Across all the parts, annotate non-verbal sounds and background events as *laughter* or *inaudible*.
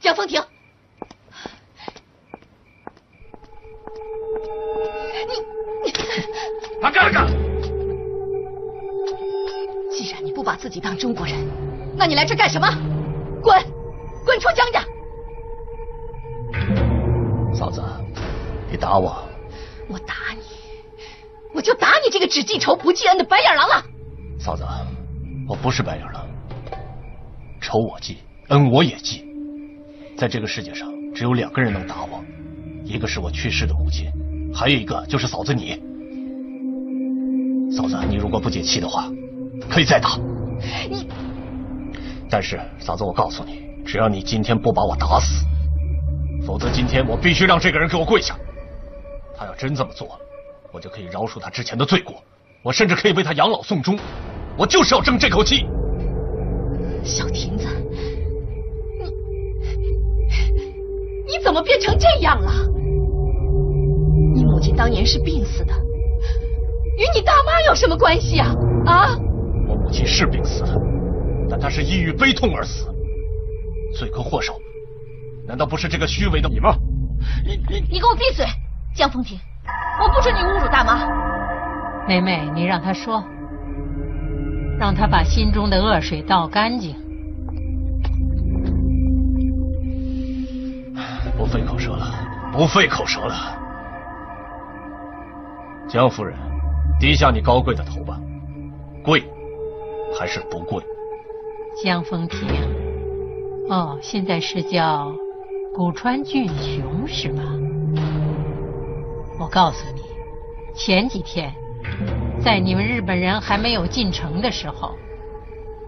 江风婷，你你，他干干！既然你不把自己当中国人，那你来这干什么？滚，滚出江家！嫂子，你打我，我打你，我就打你这个只记仇不记恩的白眼狼了。嫂子，我不是白眼狼，仇我记，恩我也记。在这个世界上，只有两个人能打我，一个是我去世的母亲，还有一个就是嫂子你。嫂子，你如果不解气的话，可以再打。你，但是嫂子，我告诉你，只要你今天不把我打死，否则今天我必须让这个人给我跪下。他要真这么做，我就可以饶恕他之前的罪过，我甚至可以为他养老送终。我就是要争这口气。小亭子，你怎么变成这样了？你母亲当年是病死的，与你大妈有什么关系啊？啊！我母亲是病死的，但她是抑郁悲痛而死，罪魁祸首难道不是这个虚伪的你吗？你你你给我闭嘴！江风婷，我不准你侮辱大妈。梅梅，你让她说。让她把心中的恶水倒干净。不费口舌了，不费口舌了。江夫人，低下你高贵的头吧，跪还是不跪？江风亭，哦，现在是叫古川俊雄是吧？我告诉你，前几天。在你们日本人还没有进城的时候，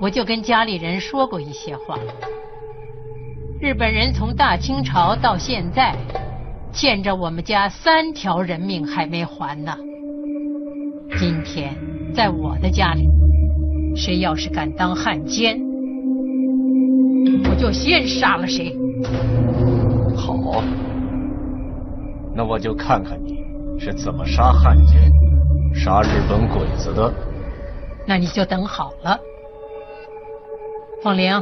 我就跟家里人说过一些话。日本人从大清朝到现在，欠着我们家三条人命还没还呢。今天在我的家里，谁要是敢当汉奸，我就先杀了谁。好，那我就看看你是怎么杀汉奸。杀日本鬼子的，那你就等好了。凤玲，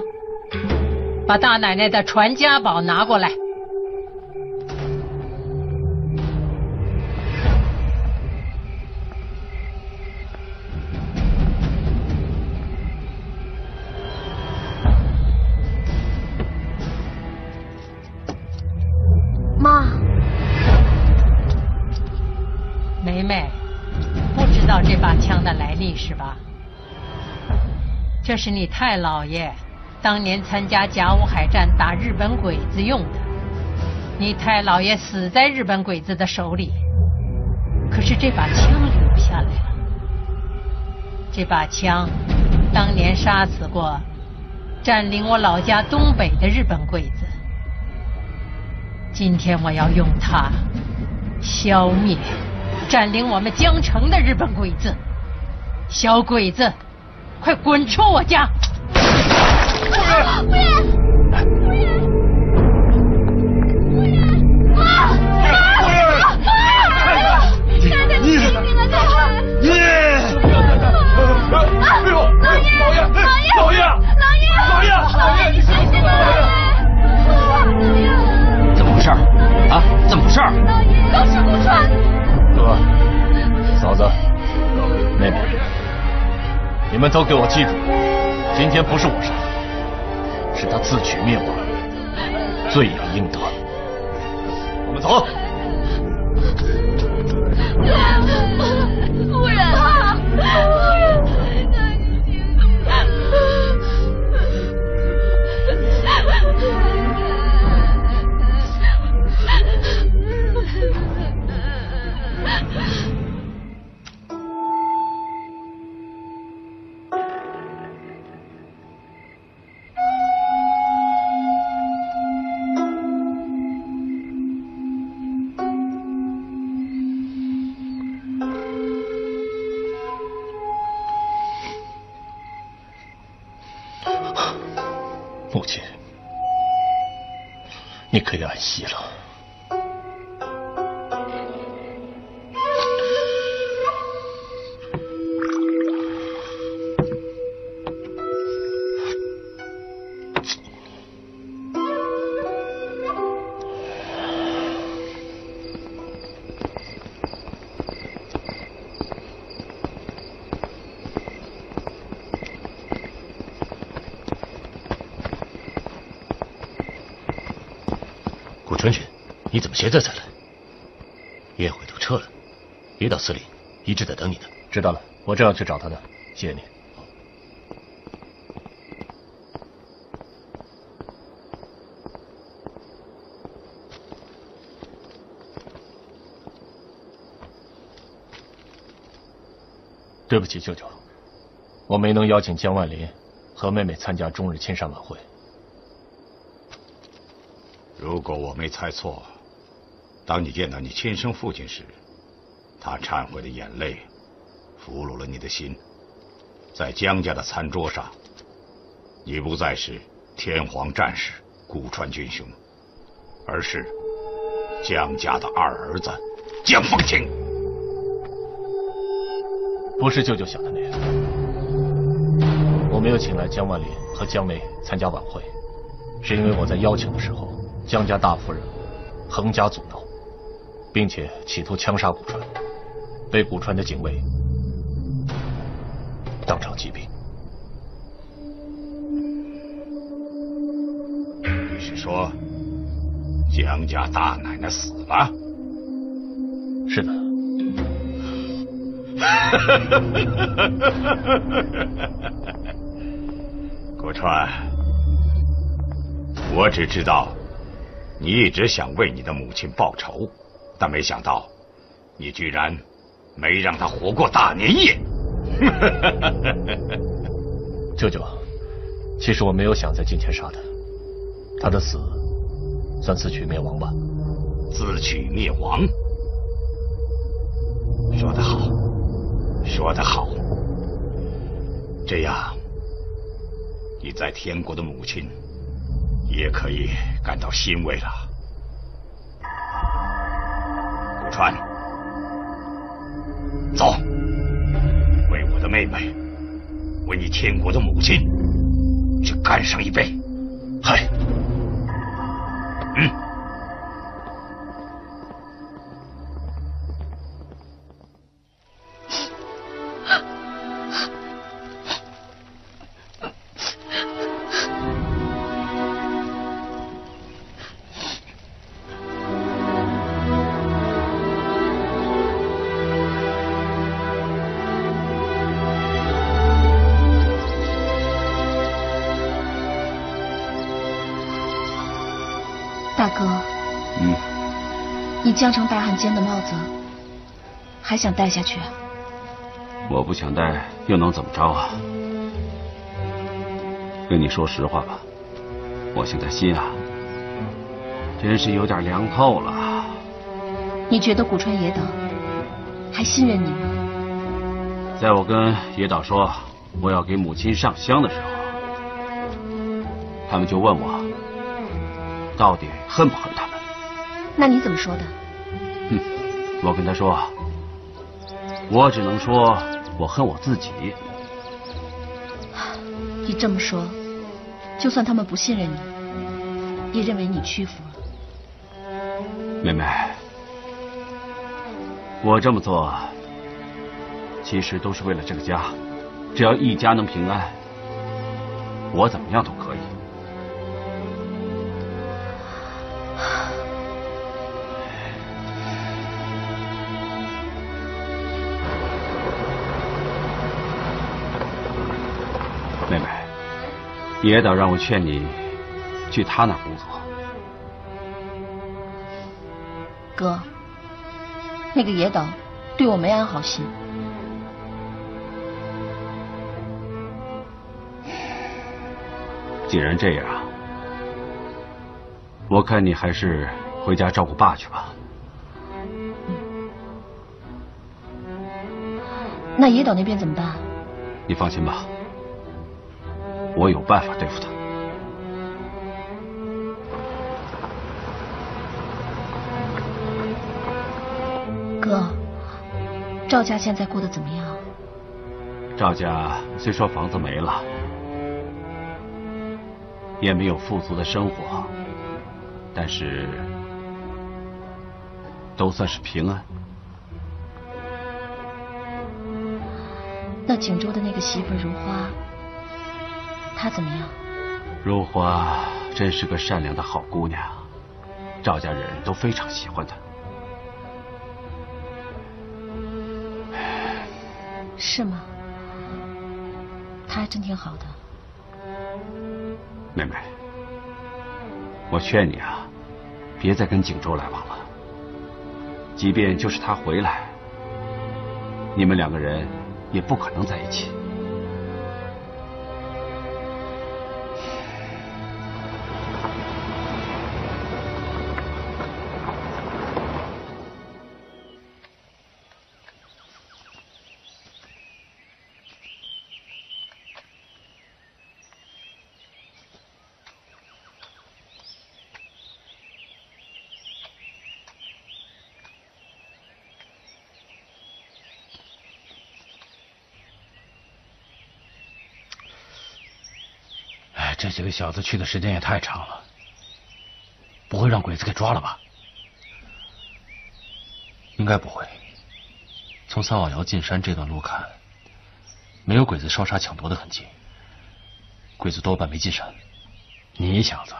把大奶奶的传家宝拿过来。妈，梅梅。不知道这把枪的来历是吧？这是你太姥爷当年参加甲午海战打日本鬼子用的。你太老爷死在日本鬼子的手里，可是这把枪留下来了。这把枪当年杀死过占领我老家东北的日本鬼子，今天我要用它消灭。占领我们江城的日本鬼子，小鬼子，快滚出我家！都是顾川。哥，嫂子，妹妹，你们都给我记住，今天不是我杀的，是他自取灭亡，罪有应得。我们走。夫人。母你你怎么现在才来？宴会都撤了，野岛司令一直在等你呢。知道了，我正要去找他呢。谢谢你。对不起，舅舅，我没能邀请江万林和妹妹参加中日亲善晚会。如果我没猜错，当你见到你亲生父亲时，他忏悔的眼泪俘虏了你的心，在江家的餐桌上，你不再是天皇战士古川军雄，而是江家的二儿子江凤清。不是舅舅想的那样，我没有请来江万林和江梅参加晚会，是因为我在邀请的时候，江家大夫人横加阻挠，并且企图枪杀古川，被古川的警卫当场击毙。你是说江家大奶奶死了？是的。*laughs* 古川，我只知道你一直想为你的母亲报仇，但没想到你居然没让他活过大年夜。*laughs* 舅舅，其实我没有想在近前杀他，他的死算自取灭亡吧。自取灭亡，说得好。说得好，这样，你在天国的母亲也可以感到欣慰了。古川，走，为我的妹妹，为你天国的母亲，去干上一杯。嗨，江城大汉奸的帽子，还想戴下去？啊我不想戴，又能怎么着啊？跟你说实话吧，我现在心啊，真是有点凉透了。你觉得古川野岛还信任你吗？在我跟野岛说我要给母亲上香的时候，他们就问我到底恨不恨他们？那你怎么说的？我跟他说，我只能说我恨我自己。*sighs* 你这么说，就算他们不信任你，也认为你屈服了。妹妹，我这么做其实都是为了这个家，只要一家能平安，我怎么样都可以。野岛让我劝你去他那工作。哥，那个野岛对我没安好心。既然这样，我看你还是回家照顾爸去吧。那野岛那边怎么办？你放心吧。我有办法对付他，哥。赵家现在过得怎么样？赵家虽说房子没了，也没有富足的生活，但是都算是平安。那锦州的那个媳妇如花。她怎么样？如花真是个善良的好姑娘，赵家人都非常喜欢她。是吗？她还真挺好的。妹妹，我劝你啊，别再跟景州来往了。即便就是他回来，你们两个人也不可能在一起。几个小子去的时间也太长了，不会让鬼子给抓了吧？应该不会。从三瓦窑进山这段路看，没有鬼子烧杀抢夺的痕迹，鬼子多半没进山。你小子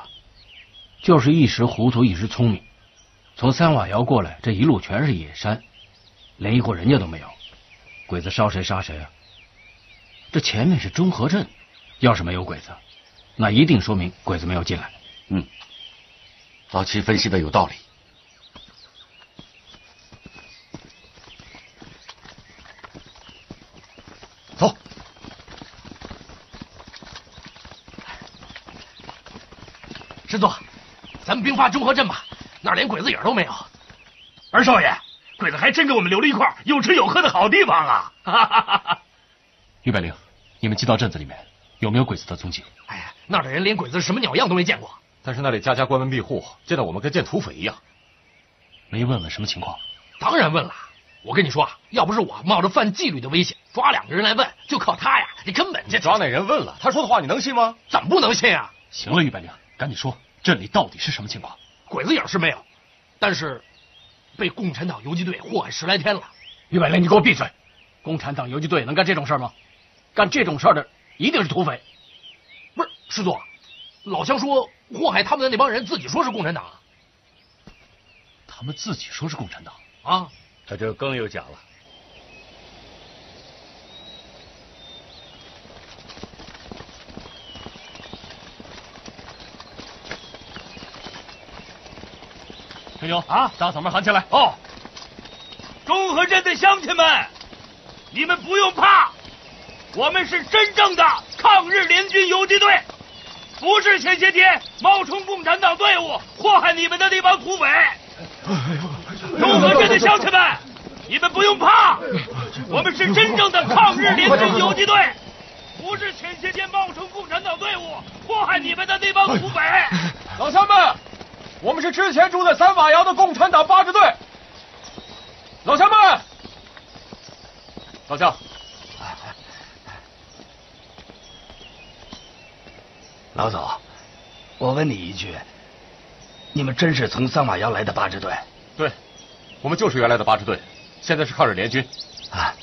就是一时糊涂，一时聪明。从三瓦窑过来，这一路全是野山，连一户人家都没有，鬼子烧谁杀谁啊？这前面是中和镇，要是没有鬼子。那一定说明鬼子没有进来。嗯，老七分析的有道理。走，师座，咱们兵发中和镇吧，那儿连鬼子影都没有。二少爷，鬼子还真给我们留了一块有吃有喝的好地方啊！哈哈哈哈于百灵，你们进到镇子里面，有没有鬼子的踪迹？那儿的人连鬼子什么鸟样都没见过，但是那里家家关门闭户，见到我们跟见土匪一样。没问问什么情况？当然问了。我跟你说啊，要不是我冒着犯纪律的危险抓两个人来问，就靠他呀，你根本就抓那人问了，他说的话你能信吗？怎么不能信啊？行了，于百灵，赶紧说，这里到底是什么情况？鬼子影是没有，但是被共产党游击队祸害十来天了。于百灵，你给我闭嘴！共产党游击队能干这种事吗？干这种事的一定是土匪。师座，老乡说祸害他们的那帮人自己说是共产党，他们自己说是共产党啊，他就更有假了。陈勇啊，大嗓门喊起来！哦，中和镇的乡亲们，你们不用怕，我们是真正的。抗日联军游击队，不是前些天冒充共产党队伍祸害你们的那帮土匪。中和镇的乡亲们，你们不用怕，我们是真正的抗日联军游击队，不是前些天冒充共产党队伍祸害你们的那帮土匪。老乡们，我们是之前住在三瓦窑的共产党八支队。老乡们，老乡。老总，我问你一句，你们真是从三马窑来的八支队？对，我们就是原来的八支队，现在是抗日联军。啊，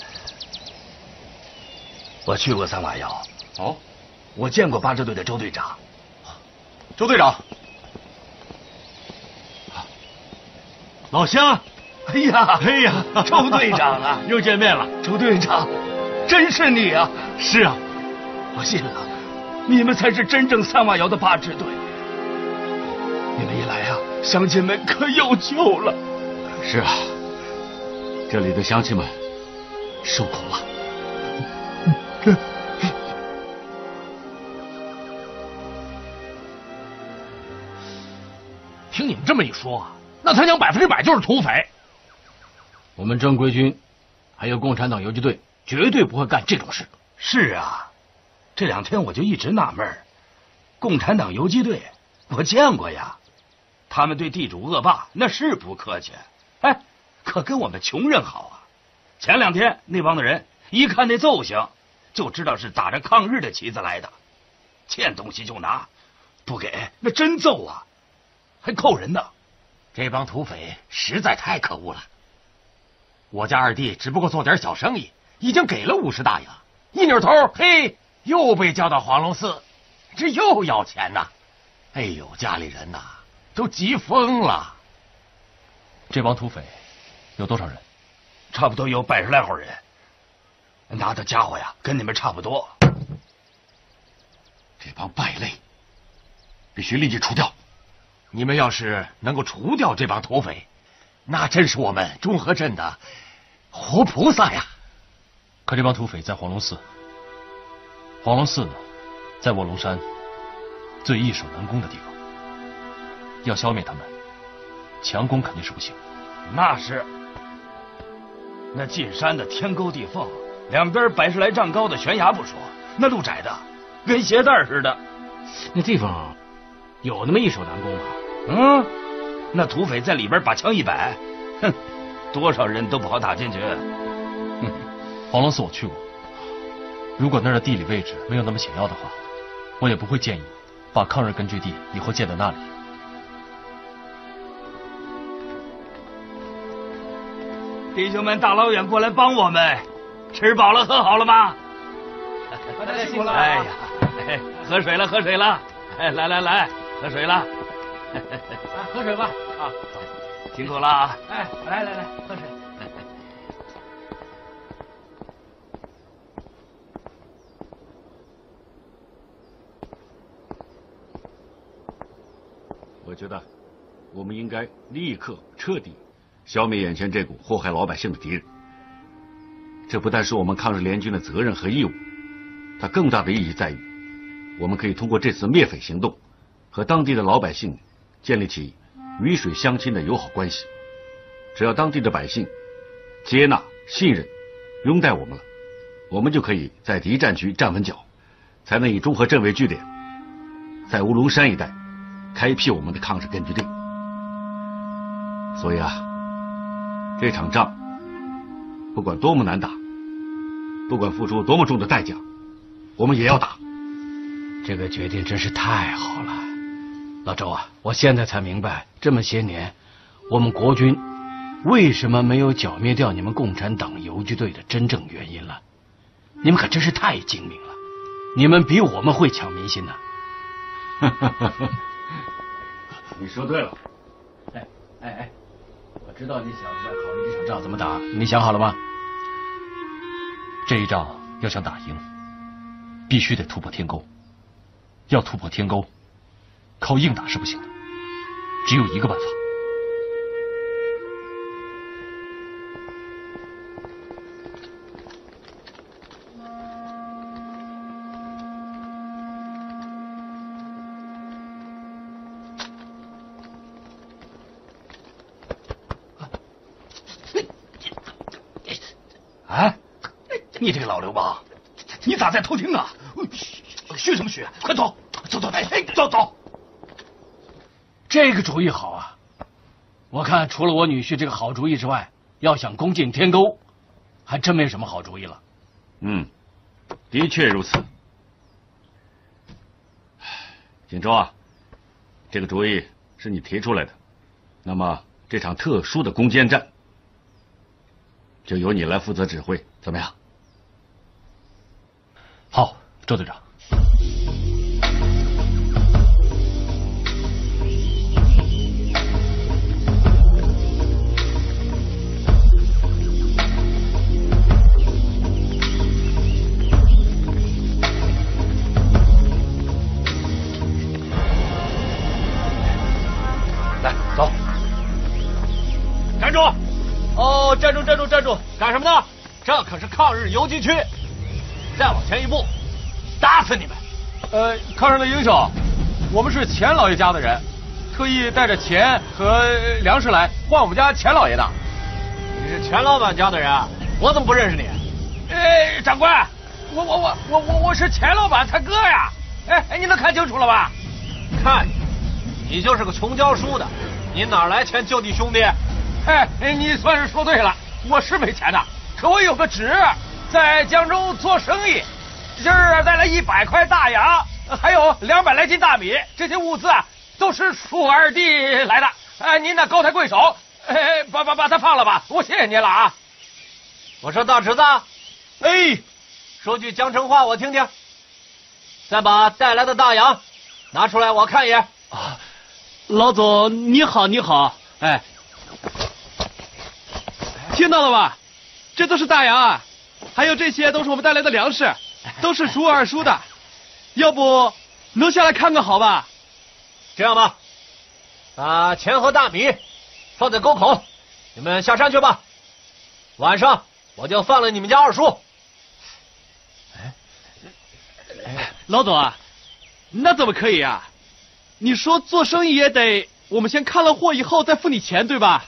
我去过三马窑。哦，我见过八支队的周队长。周队长，老乡，哎呀，哎呀，*laughs* 周队长啊，*laughs* 又见面了。周队长，真是你啊！是啊，我信了。你们才是真正三瓦窑的八支队，你们一来啊，乡亲们可有救了。是啊，这里的乡亲们受苦了。*laughs* 听你们这么一说，那他娘百分之百就是土匪。我们正规军还有共产党游击队绝对不会干这种事。是啊。这两天我就一直纳闷共产党游击队我见过呀，他们对地主恶霸那是不客气，哎，可跟我们穷人好啊。前两天那帮的人一看那揍行，就知道是打着抗日的旗子来的，见东西就拿，不给那真揍啊，还扣人呢。这帮土匪实在太可恶了。我家二弟只不过做点小生意，已经给了五十大洋，一扭头，嘿。又被叫到黄龙寺，这又要钱呐！哎呦，家里人呐，都急疯了。这帮土匪有多少人？差不多有百十来号人，拿的家伙呀，跟你们差不多。这帮败类，必须立即除掉。你们要是能够除掉这帮土匪，那真是我们中和镇的活菩萨呀！可这帮土匪在黄龙寺，黄龙寺呢，在卧龙山最易守难攻的地方。要消灭他们，强攻肯定是不行。那是，那进山的天沟地缝，两边百十来丈高的悬崖不说，那路窄的跟鞋带似的。那地方有那么易守难攻吗？嗯，那土匪在里边把枪一摆，哼，多少人都不好打进去。哼，黄龙寺我去过，如果那儿的地理位置没有那么险要的话，我也不会建议把抗日根据地以后建在那里。弟兄们大老远过来帮我们，吃饱了喝好了吗？大家辛苦了。哎呀，喝水了，喝水了。哎，来来来，喝水了。来喝水吧。啊，辛苦了啊！哎，来来来，喝水。我觉得，我们应该立刻彻底消灭眼前这股祸害老百姓的敌人。这不但是我们抗日联军的责任和义务，它更大的意义在于，我们可以通过这次灭匪行动，和当地的老百姓建立起鱼水相亲的友好关系。只要当地的百姓接纳、信任、拥戴我们了，我们就可以在敌占区站稳脚，才能以中和镇为据点，在乌龙山一带开辟我们的抗日根据地。所以啊，这场仗不管多么难打，不管付出多么重的代价，我们也要打。这个决定真是太好了，老周啊，我现在才明白这么些年我们国军为什么没有剿灭掉你们共产党游击队的真正原因了。你们可真是太精明了，你们比我们会抢民心呢。*laughs* 你说对了。哎哎哎，我知道你小子在考虑这场仗怎么打，你想好了吗？这一仗要想打赢，必须得突破天沟。要突破天沟，靠硬打是不行的，只有一个办法。啊！你这个老流氓，在偷听啊？嘘什么嘘？快走，走走，哎，走走。这个主意好啊！我看除了我女婿这个好主意之外，要想攻进天沟，还真没什么好主意了。嗯，的确如此。锦州啊，这个主意是你提出来的，那么这场特殊的攻坚战，就由你来负责指挥，怎么样？好，周队长。来，走。站住！哦，站住，站住，站住！干什么呢？这可是抗日游击区，再往前一步，打死你们！呃，抗日的英雄，我们是钱老爷家的人，特意带着钱和粮食来换我们家钱老爷的。你是钱老板家的人，我怎么不认识你？哎，长官，我我我我我我是钱老板他哥呀！哎哎，你能看清楚了吧？看，你就是个穷教书的，你哪来钱救弟兄弟？哎哎，你算是说对了，我是没钱的，可我有个侄儿在江州做生意，今儿带来一百块大洋，还有两百来斤大米，这些物资啊都是叔二弟来的。哎，您那高抬贵手，哎，把把把他放了吧，我谢谢您了啊！我说大侄子，哎，说句江城话我听听，再把带来的大洋拿出来我看一眼。啊，老总你好，你好，哎，听到了吧？这都是大洋啊，还有这些都是我们带来的粮食，*laughs* 都是叔二叔的，要不留下来看看好吧？这样吧，把钱和大米放在沟口，你们下山去吧。晚上我就放了你们家二叔。老总啊，那怎么可以啊？你说做生意也得我们先看了货以后再付你钱，对吧？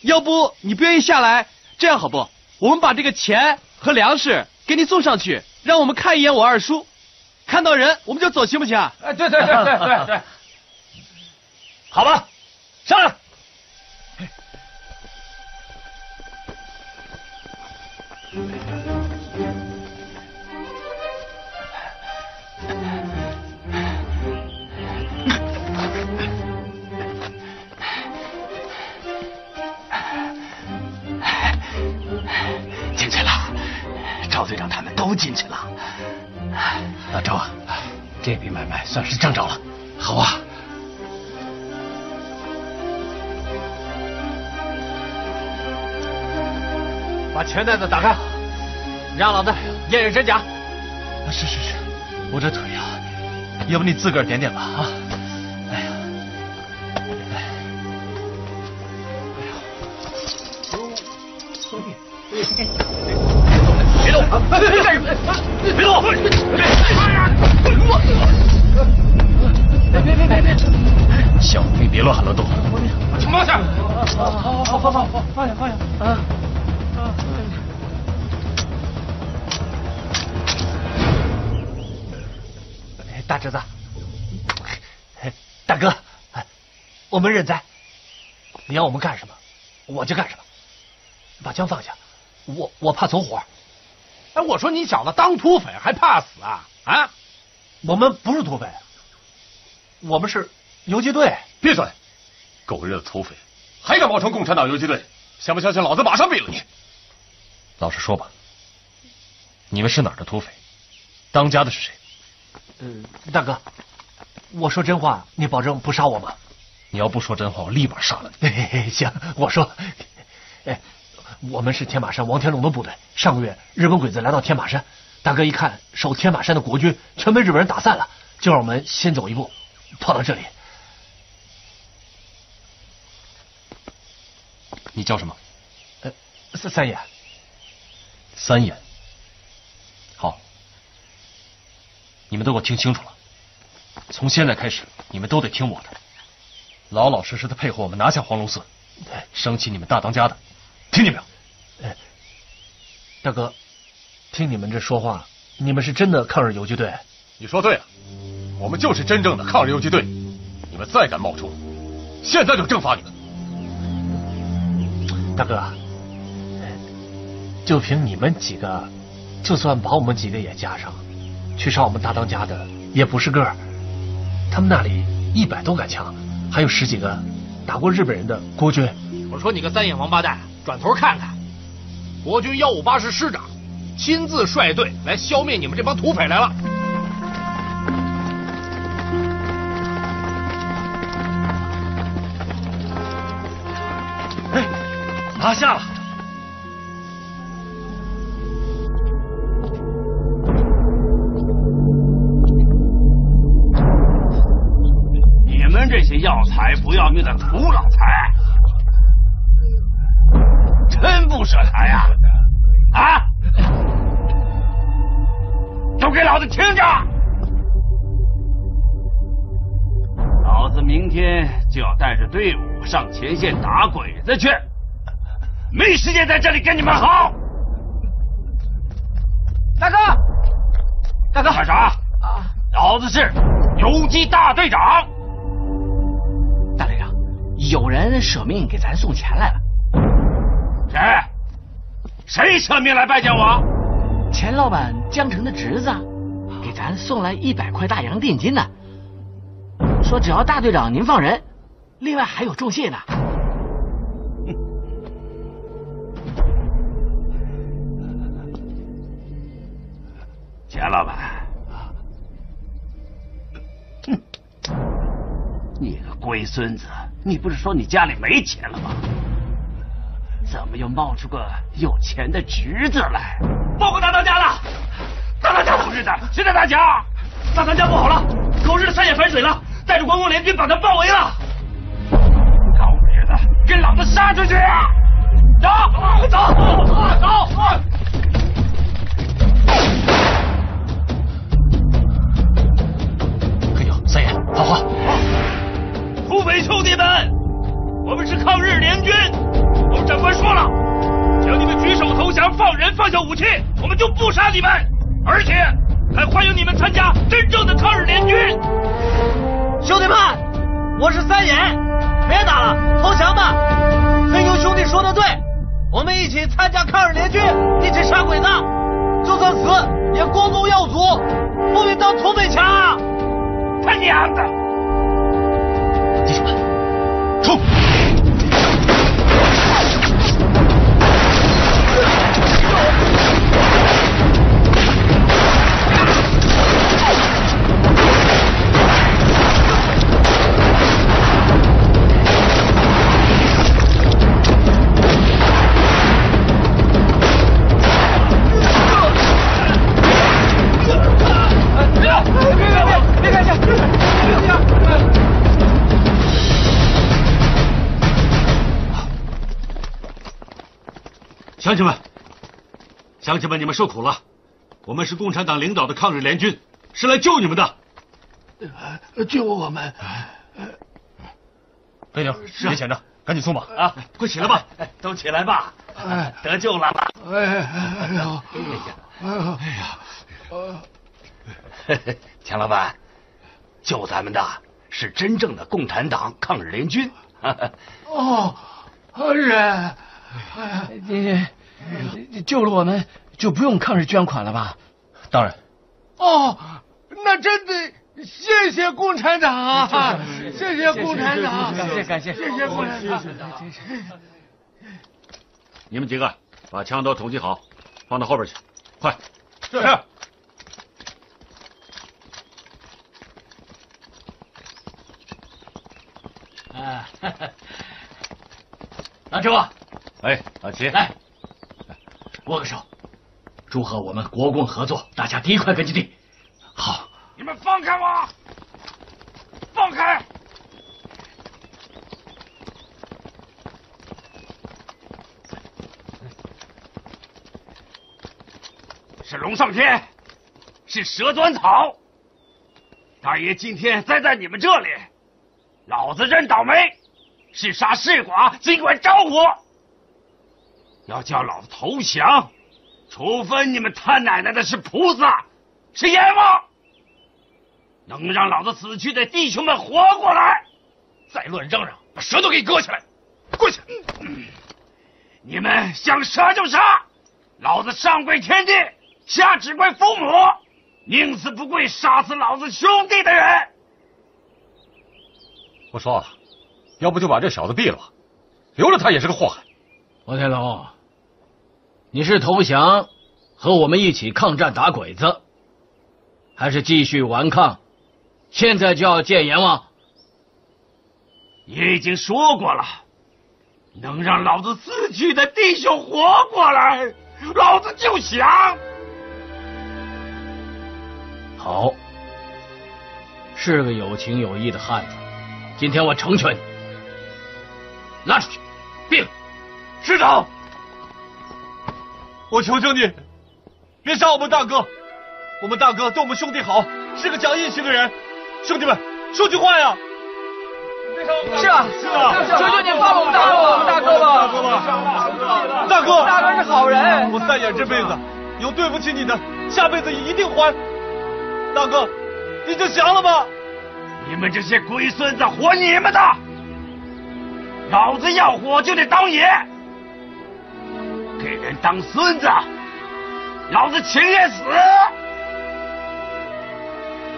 要不你不愿意下来，这样好不？我们把这个钱和粮食给你送上去，让我们看一眼我二叔，看到人我们就走，行不行？哎，对对对对对对，*laughs* 好吧，上来。赵队长他们都进去了。老周啊，这笔买卖算是挣着了。好啊，把钱袋子打开，让老子验验真假。是是是，我这腿呀，要不你自个儿点点吧啊！哎呀，哎，别动！别动！别动！别别别别别！小奴婢别乱喊乱动！请放下！好好好，放放放放下放下啊！大侄子，大哥，我们认栽。你要我们干什么，我就干什么。把枪放下，我我怕走火。哎，我说你小子当土匪还怕死啊？啊！我们不是土匪，我们是游击队。闭嘴！狗日的土匪，还敢冒充共产党游击队？相不相信老子马上毙了你！老实说吧，你们是哪儿的土匪？当家的是谁？嗯，大哥，我说真话，你保证不杀我吗？你要不说真话，我立马杀了你。行，我说，哎，我们是天马山王天龙的部队。上个月日本鬼子来到天马山，大哥一看守天马山的国军全被日本人打散了，就让我们先走一步，跑到这里。你叫什么？呃，三三爷。三爷。好，你们都给我听清楚了，从现在开始，你们都得听我的，老老实实的配合我们拿下黄龙寺，升起你们大当家的，听见没有？哎，大哥，听你们这说话，你们是真的抗日游击队？你说对了，我们就是真正的抗日游击队。你们再敢冒充，现在就正法你们。大哥，就凭你们几个，就算把我们几个也加上，去杀我们大当家的也不是个儿。他们那里一百多杆枪，还有十几个打过日本人的国军。我说你个三眼王八蛋，转头看看，国军幺五八师师长亲自率队来消灭你们这帮土匪来了。哎，拿下了。你们这些要财不要命的土老财，真不舍财呀！啊！都给老子听着！老子明天就要带着队伍上前线打鬼子去，没时间在这里跟你们耗。大哥，大哥，干啥？老子是游击大队长。大队长，有人舍命给咱送钱来了。谁？谁舍命来拜见我？钱老板江城的侄子，给咱送来一百块大洋定金呢。说只要大队长您放人，另外还有重谢呢。*laughs* 钱老板，你个龟孙子，你不是说你家里没钱了吗？怎么又冒出个有钱的侄子来？报告大当家了，大当家狗日的，谁在打家？大当家不好了，狗日的三眼反水了，带着关公联军把他包围了。狗日的，给老子杀出去！走走走！可我们就不杀你们，而且还欢迎你们参加真正的抗日联军。兄弟们，我是三眼，别打了，投降吧。黑牛兄弟说的对，我们一起参加抗日联军，一起杀鬼子，就算死也光宗耀祖，不许当土匪强。他娘的！弟兄们，冲！乡亲们，乡亲们，你们受苦了！我们是共产党领导的抗日联军，是来救你们的。救我们！飞牛，别闲着，赶紧送吧！啊，快起来吧！都起来吧！得救了！哎哎呀！哎呀！哎呀！钱老板，救咱们的是真正的共产党抗日联军。哦，人。你你救了我们，就不用抗日捐款了吧？当然。哦，那真的谢谢共产党啊，谢谢共产党，感谢感谢，谢谢共产党。你们几个把枪都统计好，放到后边去，快！是。*laughs* 啊，老朱。哎，老齐，来，握个手，祝贺我们国共合作，大家第一块根据地。好，你们放开我，放开！是龙上天，是蛇钻草。大爷今天栽在你们这里，老子认倒霉，是杀是剐尽管招呼。要叫老子投降，除非你们他奶奶的是菩萨，是阎王，能让老子死去的弟兄们活过来。再乱嚷嚷，把舌头给你割下来！跪下！你们想杀就杀，老子上跪天地，下只跪父母，宁死不跪杀死老子兄弟的人。我说，要不就把这小子毙了吧，留着他也是个祸害。王天龙。你是投降，和我们一起抗战打鬼子，还是继续顽抗？现在就要见阎王。你已经说过了，能让老子死去的弟兄活过来，老子就想。好，是个有情有义的汉子。今天我成全你，拉出去，并师长。我求求你，别杀我们大哥！我们大哥对我们兄弟好，是个讲义气的人。兄弟们，说句话呀！是啊，是啊，求求你放我们大哥，大哥吧，大哥吧，大哥，大哥是好人。我三眼这辈子有对不起你的，下辈子也一定还。大哥，你就降了吧！你们这些龟孙子，活你们的！老子要活就得当爷。给人当孙子，老子情愿死！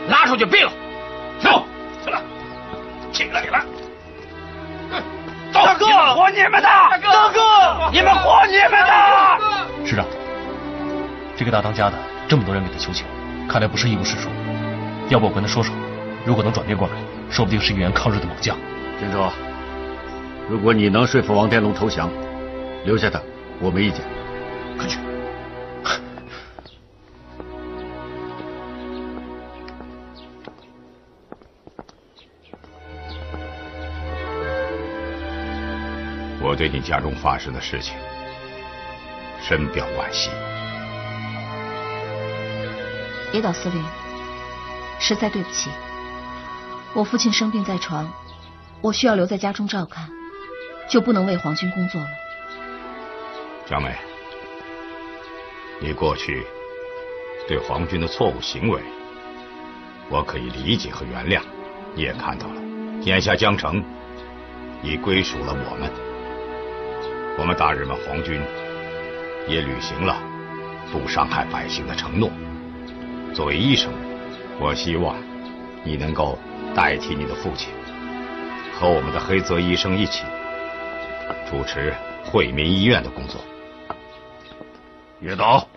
拉出去毙了！走，起来，起来，起来！走，大哥，活你们的！大哥，你们活你们的！师长，这个大当家的这么多人给他求情，看来不是一无是处。要不我跟他说说，如果能转变过来，说不定是一员抗日的猛将。金州，如果你能说服王天龙投降，留下他，我没意见。快去！我对你家中发生的事情深表惋惜。野岛司令，实在对不起，我父亲生病在床，我需要留在家中照看，就不能为皇军工作了。江梅，你过去对皇军的错误行为，我可以理解和原谅。你也看到了，眼下江城已归属了我们，我们大日本皇军也履行了不伤害百姓的承诺。作为医生，我希望你能够代替你的父亲，和我们的黑泽医生一起主持惠民医院的工作。岳导，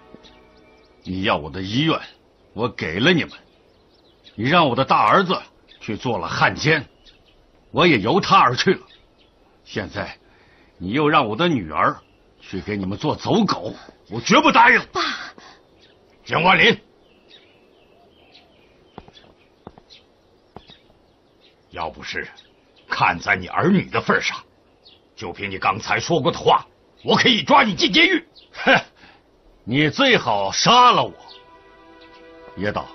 你要我的医院，我给了你们；你让我的大儿子去做了汉奸，我也由他而去了。现在，你又让我的女儿去给你们做走狗，我绝不答应。爸，江万林。要不是看在你儿女的份上，就凭你刚才说过的话，我可以抓你进监狱。哼，你最好杀了我。野岛，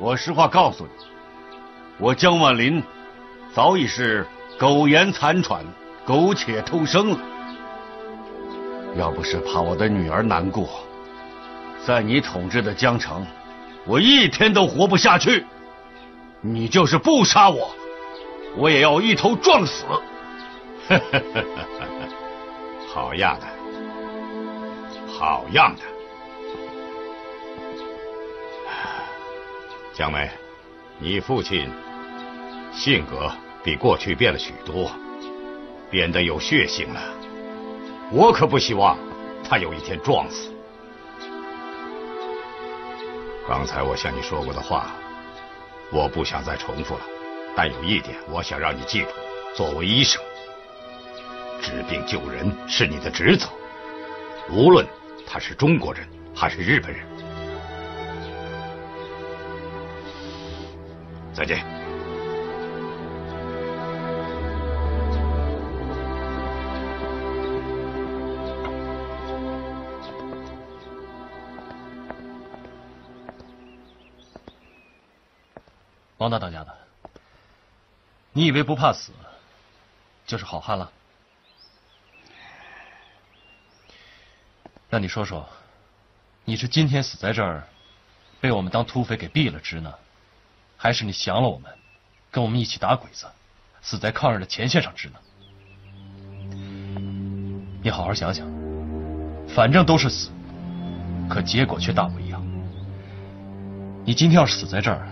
我实话告诉你，我江万林早已是苟延残喘、苟且偷生了。要不是怕我的女儿难过，在你统治的江城，我一天都活不下去。你就是不杀我，我也要一头撞死。*laughs* 好样的，好样的，江梅，你父亲性格比过去变了许多，变得有血性了。我可不希望他有一天撞死。刚才我向你说过的话。我不想再重复了，但有一点我想让你记住：作为医生，治病救人是你的职责，无论他是中国人还是日本人。再见。王大当家的，你以为不怕死就是好汉了？那你说说，你是今天死在这儿，被我们当土匪给毙了职呢，还是你降了我们，跟我们一起打鬼子，死在抗日的前线上职呢？你好好想想，反正都是死，可结果却大不一样。你今天要是死在这儿，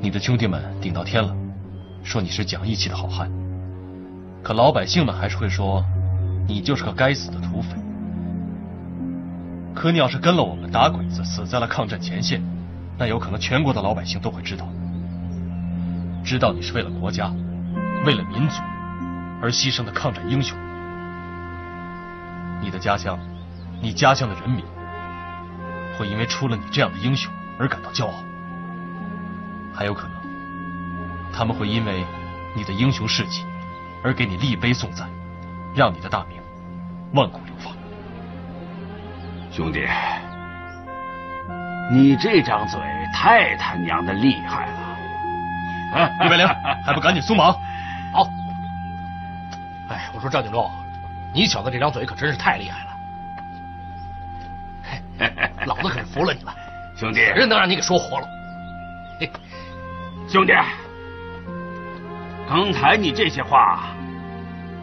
你的兄弟们顶到天了，说你是讲义气的好汉，可老百姓们还是会说，你就是个该死的土匪。可你要是跟了我们打鬼子，死在了抗战前线，那有可能全国的老百姓都会知道，知道你是为了国家、为了民族而牺牲的抗战英雄。你的家乡，你家乡的人民，会因为出了你这样的英雄而感到骄傲。还有可能，他们会因为你的英雄事迹而给你立碑颂赞，让你的大名万古流芳。兄弟，你这张嘴太他娘的厉害了！一百灵，*laughs* 还不赶紧松绑？好。哎，我说赵景忠，你小子这张嘴可真是太厉害了，*laughs* 老子可是服了你了，*laughs* 兄弟，人能让你给说活了。嘿。兄弟，刚才你这些话，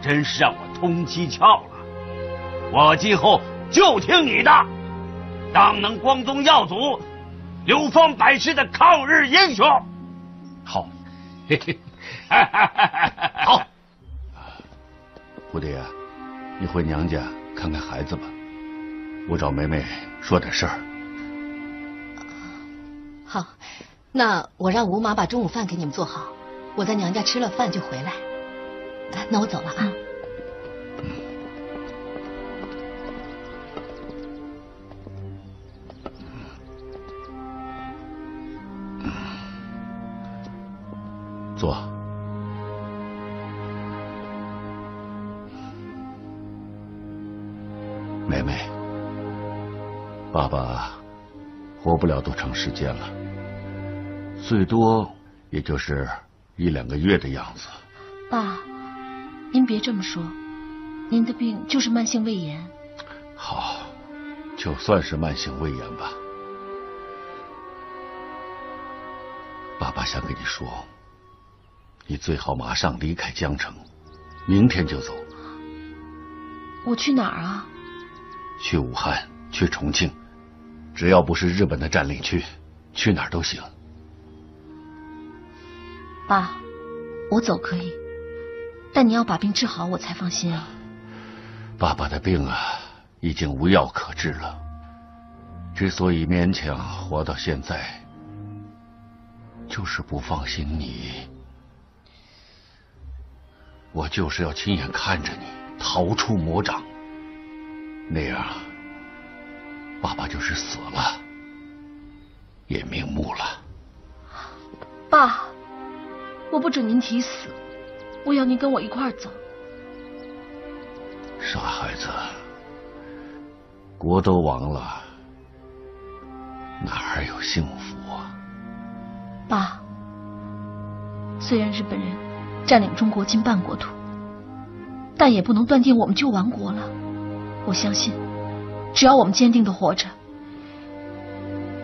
真是让我通七窍了。我今后就听你的，当能光宗耀祖、流芳百世的抗日英雄。好，嘿嘿，好。蝴蝶，你回娘家看看孩子吧，我找梅梅说点事儿。好。那我让吴妈把中午饭给你们做好，我在娘家吃了饭就回来。那我走了啊。坐。妹妹，爸爸活不了多长时间了，最多也就是一两个月的样子。爸，您别这么说，您的病就是慢性胃炎。好，就算是慢性胃炎吧。爸爸想跟你说。你最好马上离开江城，明天就走。我去哪儿啊？去武汉，去重庆，只要不是日本的占领区，去哪儿都行。爸，我走可以，但你要把病治好，我才放心啊。爸爸的病啊，已经无药可治了。之所以勉强活到现在，就是不放心你。我就是要亲眼看着你逃出魔掌，那样，爸爸就是死了，也瞑目了。爸，我不准您提死，我要您跟我一块儿走。傻孩子，国都亡了，哪还有幸福啊？爸，虽然日本人。占领中国近半国土，但也不能断定我们就亡国了。我相信，只要我们坚定的活着，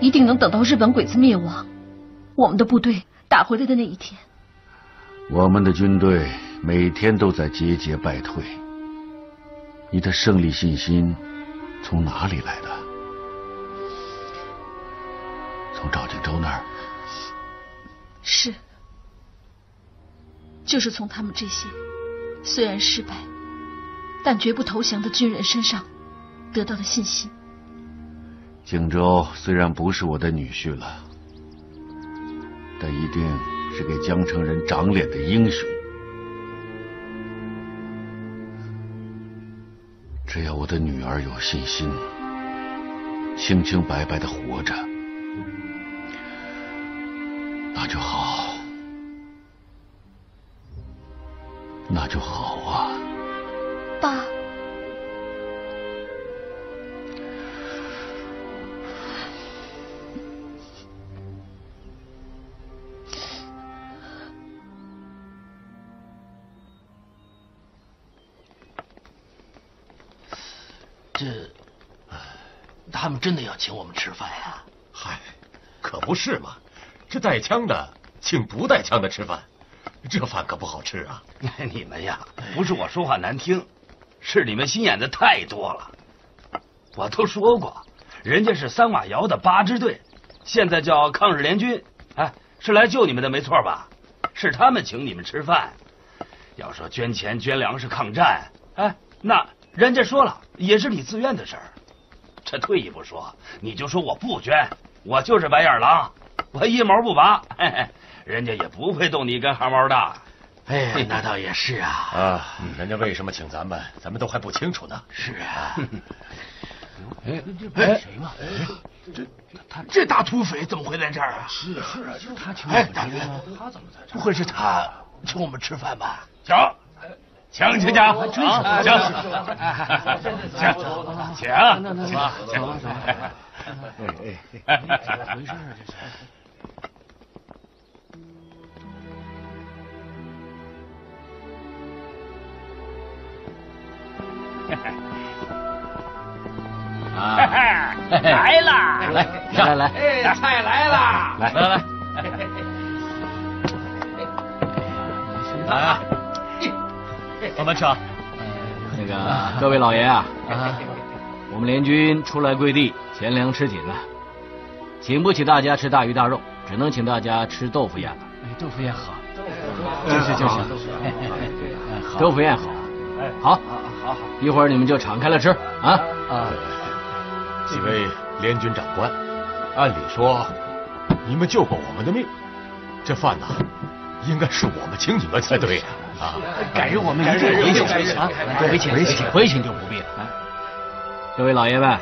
一定能等到日本鬼子灭亡，我们的部队打回来的那一天。我们的军队每天都在节节败退，你的胜利信心从哪里来的？从赵景洲那儿？是。就是从他们这些虽然失败，但绝不投降的军人身上得到的信心。景州虽然不是我的女婿了，但一定是给江城人长脸的英雄。只要我的女儿有信心，清清白白的活着，那就好。那就好啊，爸。这，他们真的要请我们吃饭呀？嗨，可不是嘛！这带枪的请不带枪的吃饭。这饭可不好吃啊！*laughs* 你们呀，不是我说话难听，是你们心眼子太多了。我都说过，人家是三瓦窑的八支队，现在叫抗日联军，哎，是来救你们的，没错吧？是他们请你们吃饭。要说捐钱捐粮食抗战，哎，那人家说了，也是你自愿的事儿。这退一步说，你就说我不捐，我就是白眼狼，我一毛不拔。嘿嘿人家也不会动你一根汗毛的。哎，那倒也是啊。啊，人家为什么请咱们，咱们都还不清楚呢。是啊。哎，这是谁嘛？哎，这他这大土匪怎么会在这儿啊？是啊是啊，就是他请我们。哎，大哥，他怎么在这儿不会是他请我们吃饭吧？请，请请请，请，请，请，请，哎哎，怎么回事啊？这是。*laughs* 啊，*laughs* 来啦！来来来，哎，菜来啦！来 *laughs* 来来，来，慢慢吃啊。那个各位老爷啊，我们联军出来跪地，钱粮吃紧了，请不起大家吃大鱼大肉，只能请大家吃豆腐宴了。豆腐宴好，就是就是，豆腐宴好，好，好，好，一会儿你们就敞开了吃啊啊。几位联军长官，按理说你们救过我们的命，这饭呐，应该是我们请你们才对呀！啊，改日我们一定回请啊！回请回请回请就不必了。各位老爷们，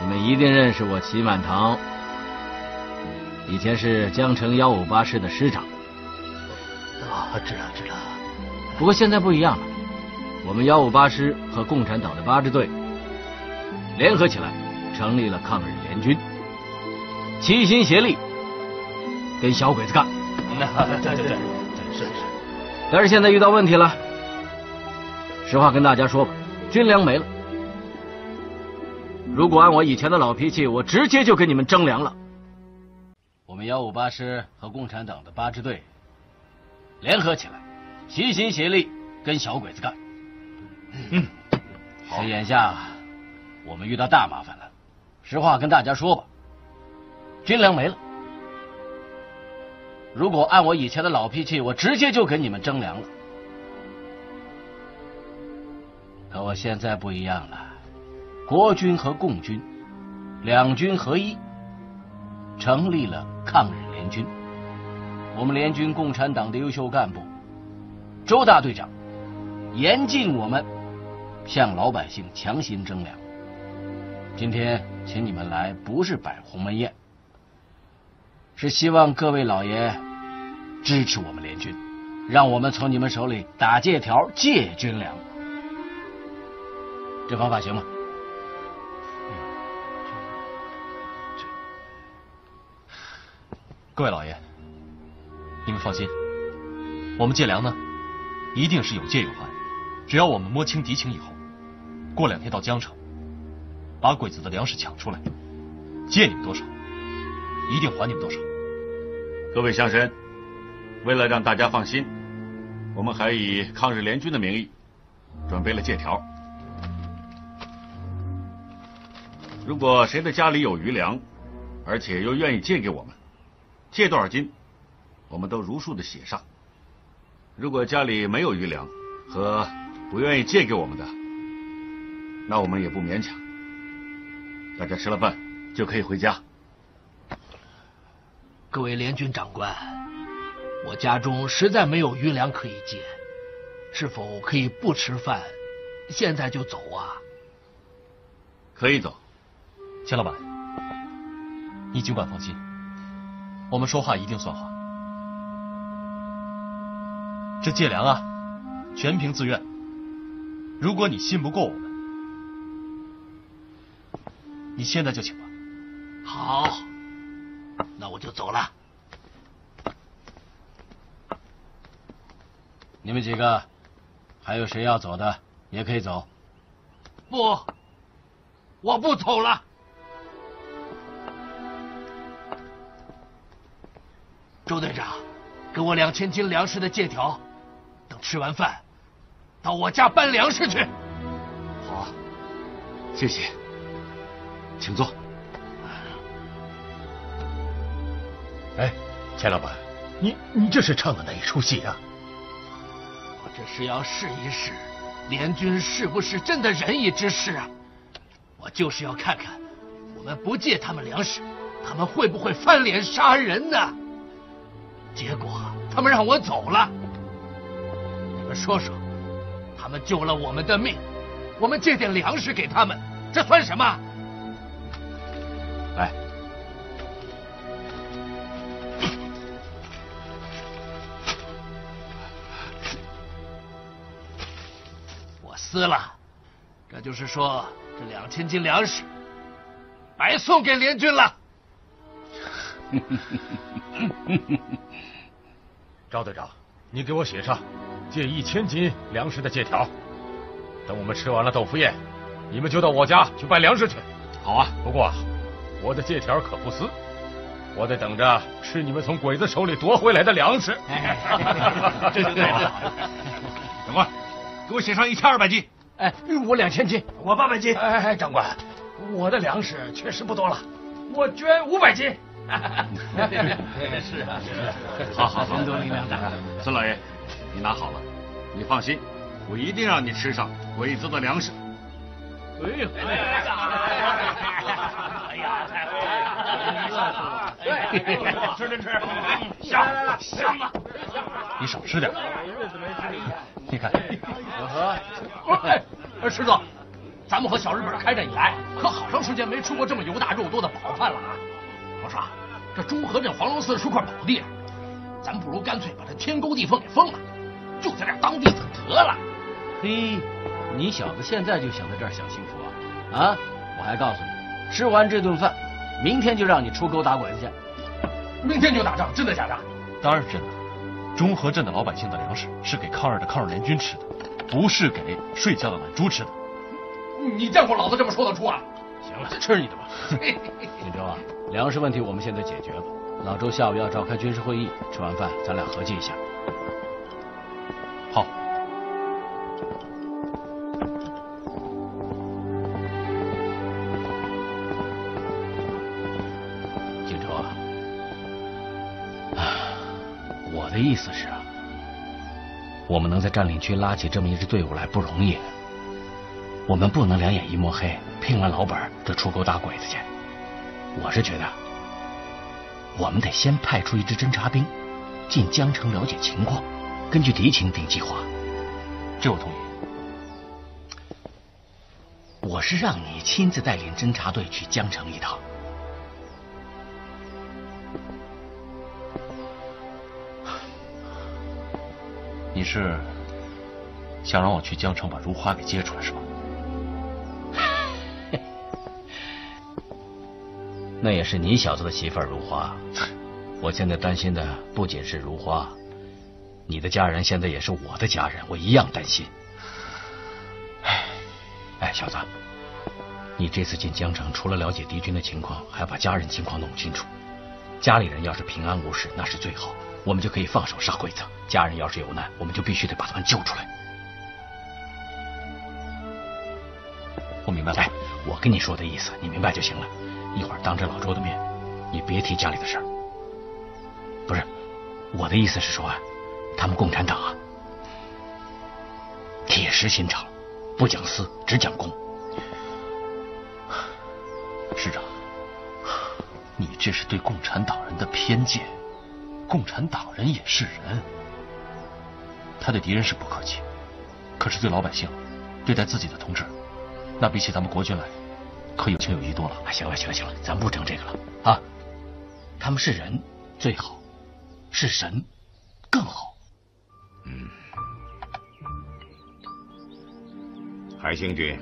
你们一定认识我齐满堂，以前是江城幺五八师的师长。啊，知道知道。不过现在不一样了，我们幺五八师和共产党的八支队联合起来，成立了抗日联军，齐心协力跟小鬼子干。对对对，是是。但是现在遇到问题了，实话跟大家说吧，军粮没了。如果按我以前的老脾气，我直接就跟你们征粮了。我们幺五八师和共产党的八支队联合起来，齐心协力跟小鬼子干。嗯，好。眼下我们遇到大麻烦了，实话跟大家说吧，军粮没了。如果按我以前的老脾气，我直接就给你们征粮了。可我现在不一样了。国军和共军两军合一，成立了抗日联军。我们联军共产党的优秀干部周大队长严禁我们向老百姓强行征粮。今天请你们来，不是摆鸿门宴，是希望各位老爷支持我们联军，让我们从你们手里打借条借军粮。这方法行吗？各位老爷，你们放心，我们借粮呢，一定是有借有还。只要我们摸清敌情以后，过两天到江城，把鬼子的粮食抢出来，借你们多少，一定还你们多少。各位乡绅，为了让大家放心，我们还以抗日联军的名义准备了借条。如果谁的家里有余粮，而且又愿意借给我们。借多少斤，我们都如数的写上。如果家里没有余粮和不愿意借给我们的，那我们也不勉强。大家吃了饭就可以回家。各位联军长官，我家中实在没有余粮可以借，是否可以不吃饭，现在就走啊？可以走，钱老板，你尽管放心。我们说话一定算话，这借粮啊，全凭自愿。如果你信不过我们，你现在就请吧。好，那我就走了。你们几个还有谁要走的，也可以走。不，我不走了。周队长，给我两千斤粮食的借条，等吃完饭，到我家搬粮食去。好，谢谢，请坐。哎，钱老板，你你这是唱的哪一出戏啊？我这是要试一试，联军是不是真的仁义之师啊？我就是要看看，我们不借他们粮食，他们会不会翻脸杀人呢？结果他们让我走了，你们说说，他们救了我们的命，我们借点粮食给他们，这算什么？来，我撕了，这就是说这两千斤粮食白送给联军了。*laughs* 赵队长，你给我写上借一千斤粮食的借条。等我们吃完了豆腐宴，你们就到我家去搬粮食去。好啊，不过我的借条可不撕，我得等着吃你们从鬼子手里夺回来的粮食。*laughs* 这就对了。长官，给我写上一千二百斤。哎，我两千斤，我八百斤。哎哎，长官，我的粮食确实不多了，我捐五百斤。*laughs* 是啊，是啊，好 *laughs* 好好，多力量大。孙老爷，你拿好了，你放心，我一定让你吃上鬼子的粮食。哎呀！哎呀！太好了！吃吃吃，香香啊？你少吃点。你看，哎，师座，咱们和小日本开战以来，可好长时间没吃过这么油大肉多的饱饭了啊！我说，这中和镇黄龙寺是块宝地，咱不如干脆把这天沟地缝给封了，就在这当地得了。嘿，你小子现在就想在这儿享清福啊？啊！我还告诉你，吃完这顿饭，明天就让你出沟打鬼子去。明天就打仗，真的假的？当然是真的。中和镇的老百姓的粮食是给抗日的抗日联军吃的，不是给睡觉的懒猪吃的。你见过老子这么说的出啊？行了，吃你的吧。*laughs* 锦州啊，粮食问题我们现在解决了。老周下午要召开军事会议，吃完饭咱俩合计一下。意思是，我们能在占领区拉起这么一支队伍来不容易，我们不能两眼一抹黑，拼了老本就出沟打鬼子去。我是觉得，我们得先派出一支侦察兵进江城了解情况，根据敌情定计划。这我同意。我是让你亲自带领侦察队去江城一趟。你是想让我去江城把如花给接出来是吧？*laughs* 那也是你小子的媳妇儿如花。*laughs* 我现在担心的不仅是如花，你的家人现在也是我的家人，我一样担心。哎，小子，你这次进江城，除了了解敌军的情况，还要把家人情况弄清楚。家里人要是平安无事，那是最好，我们就可以放手杀鬼子；家人要是有难，我们就必须得把他们救出来。我明白了。哎，我跟你说的意思，你明白就行了。一会儿当着老周的面，你别提家里的事儿。不是，我的意思是说啊，他们共产党啊，铁石心肠，不讲私，只讲公。师长，你这是对共产党人的偏见。共产党人也是人，他对敌人是不客气，可是对老百姓，对待自己的同志，那比起咱们国军来，可有情有义多了。哎，行了行了行了，咱不争这个了啊！他们是人最好，是神更好。嗯，海星君，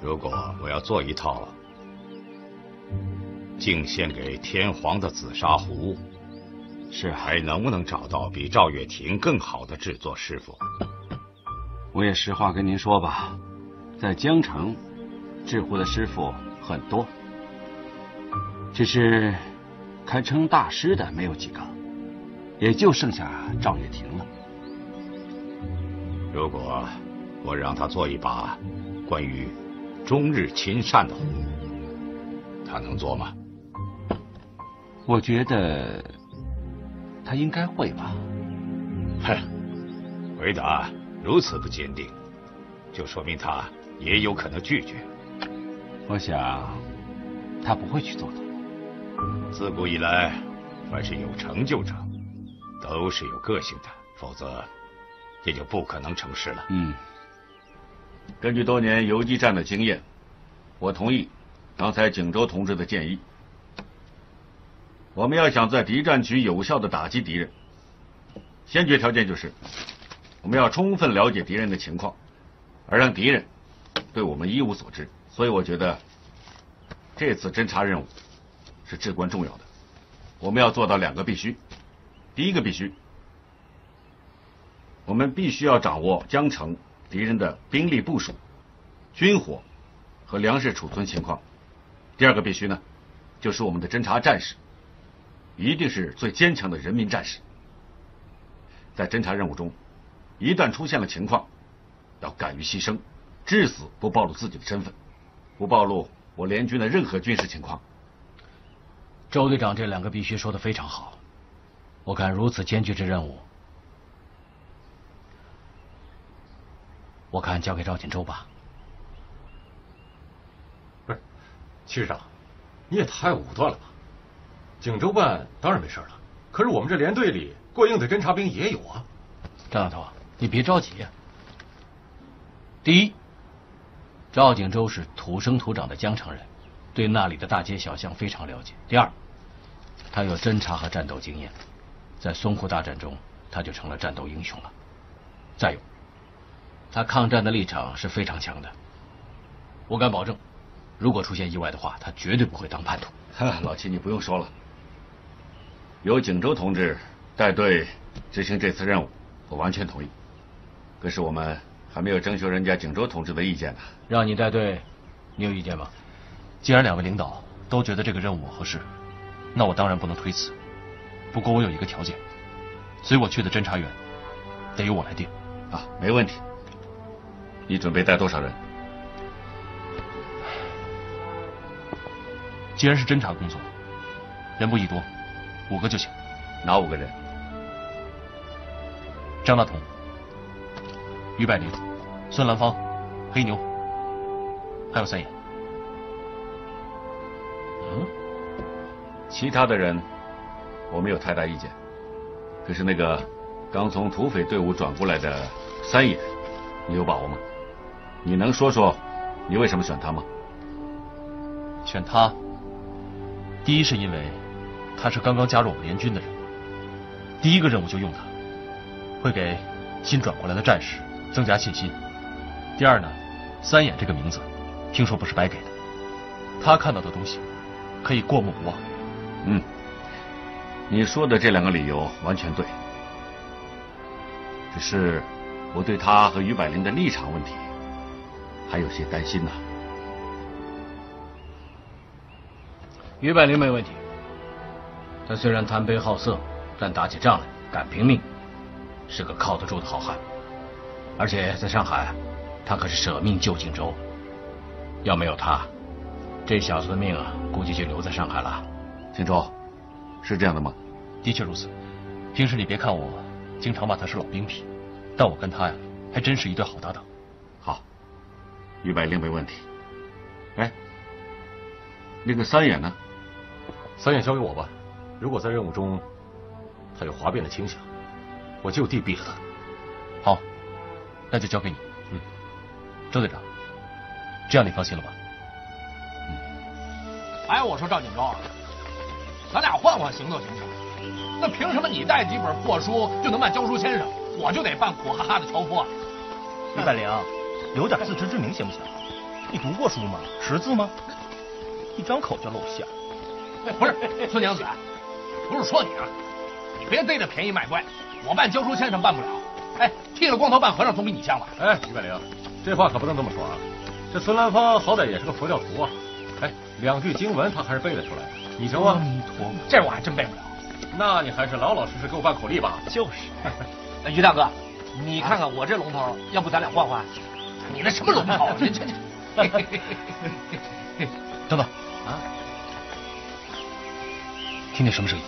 如果我要做一套敬献给天皇的紫砂壶，是还能不能找到比赵月婷更好的制作师傅？*laughs* 我也实话跟您说吧，在江城制壶的师傅很多，只是堪称大师的没有几个，也就剩下赵月婷了。如果我让他做一把关于中日亲善的壶，他能做吗？我觉得他应该会吧。哼，回答如此不坚定，就说明他也有可能拒绝。我想他不会去做的。自古以来，凡是有成就者，都是有个性的，否则也就不可能成事了。嗯，根据多年游击战的经验，我同意刚才景州同志的建议。我们要想在敌占区有效的打击敌人，先决条件就是我们要充分了解敌人的情况，而让敌人对我们一无所知。所以我觉得这次侦察任务是至关重要的。我们要做到两个必须：第一个必须，我们必须要掌握江城敌人的兵力部署、军火和粮食储存情况；第二个必须呢，就是我们的侦察战士。一定是最坚强的人民战士。在侦察任务中，一旦出现了情况，要敢于牺牲，至死不暴露自己的身份，不暴露我联军的任何军事情况。周队长这两个必须说的非常好。我看如此艰巨之任务，我看交给赵锦州吧。不是，戚师长，你也太武断了吧！锦州办当然没事了，可是我们这连队里过硬的侦察兵也有啊。张大头，你别着急啊。第一，赵景洲是土生土长的江城人，对那里的大街小巷非常了解。第二，他有侦察和战斗经验，在淞沪大战中他就成了战斗英雄了。再有，他抗战的立场是非常强的。我敢保证，如果出现意外的话，他绝对不会当叛徒。*laughs* 老七，你不用说了，由景州同志带队执行这次任务，我完全同意。可是我们还没有征求人家景州同志的意见呢。让你带队，你有意见吗？既然两位领导都觉得这个任务合适，那我当然不能推辞。不过我有一个条件，随我去的侦查员得由我来定。啊，没问题。你准备带多少人？既然是侦查工作，人不宜多，五个就行。哪五个人？张大同、于百灵、孙兰芳、黑牛，还有三爷。嗯，其他的人我没有太大意见。可是那个刚从土匪队伍转过来的三爷，你有把握吗？你能说说你为什么选他吗？选他。第一是因为他是刚刚加入我们联军的人，第一个任务就用他，会给新转过来的战士增加信心。第二呢，三眼这个名字，听说不是白给的，他看到的东西可以过目不忘。嗯，你说的这两个理由完全对，只是我对他和于百灵的立场问题还有些担心呢。于百灵没问题，他虽然贪杯好色，但打起仗来敢拼命，是个靠得住的好汉。而且在上海，他可是舍命救锦州。要没有他，这小子的命啊，估计就留在上海了。锦州，是这样的吗？的确如此。平时你别看我经常骂他是老兵痞，但我跟他呀，还真是一对好搭档。好，于百灵没问题。哎，那个三眼呢？三眼交给我吧，如果在任务中他有哗变的倾向，我就地毙了他。好，那就交给你。嗯，周队长，这样你放心了吧？嗯。哎，我说赵锦州，咱俩换换行头行不行？那凭什么你带几本破书就能办教书先生，我就得扮苦哈哈的樵夫啊？于百灵，有点自知之明行不行？你读过书吗？识字吗？一张口就露馅。不是孙娘子，不是说你啊，你别逮着便宜卖乖。我办教书先生办不了，哎，剃了光头办和尚总比你强吧？哎，于百灵，这话可不能这么说啊。这孙兰芳好歹也是个佛教徒啊，哎，两句经文他还是背得出来的。你行吗？阿弥陀佛，这我还真背不了。那你还是老老实实给我办口令吧。就是。那于大哥，你看看我这龙头，要不咱俩换换？你那什么龙头？*laughs* 这这这。*laughs* 等等啊！听见什么声音？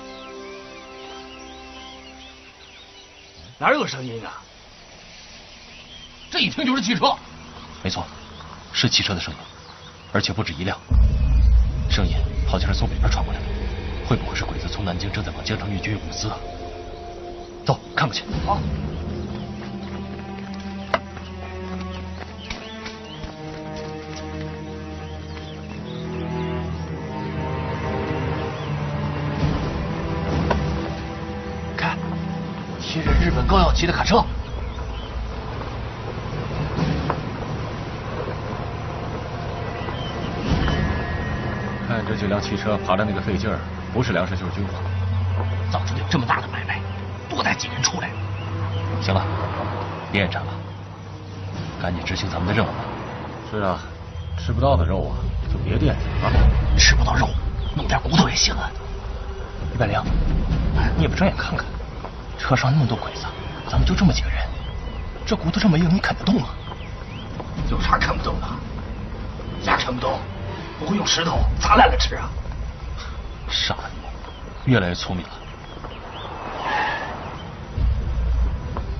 哪有声音啊？这一听就是汽车。没错，是汽车的声音，而且不止一辆。声音好像是从北边传过来的，会不会是鬼子从南京正在往江城运军用物资啊？走，看过去。好。高耀奇的卡车，看这几辆汽车爬的那个费劲儿，不是粮食就是军火。早知道有这么大的买卖，多带几人出来。行了，别演战了，赶紧执行咱们的任务吧。是啊，吃不到的肉啊，就别惦记了啊。吃不到肉，弄点骨头也行啊。李百灵，你也不睁眼看看，车上那么多鬼子。咱们就这么几个人，这骨头这么硬，你啃得动吗？有啥啃不动的？牙啃不动？不会用石头砸烂了吃啊？傻子，越来越聪明了。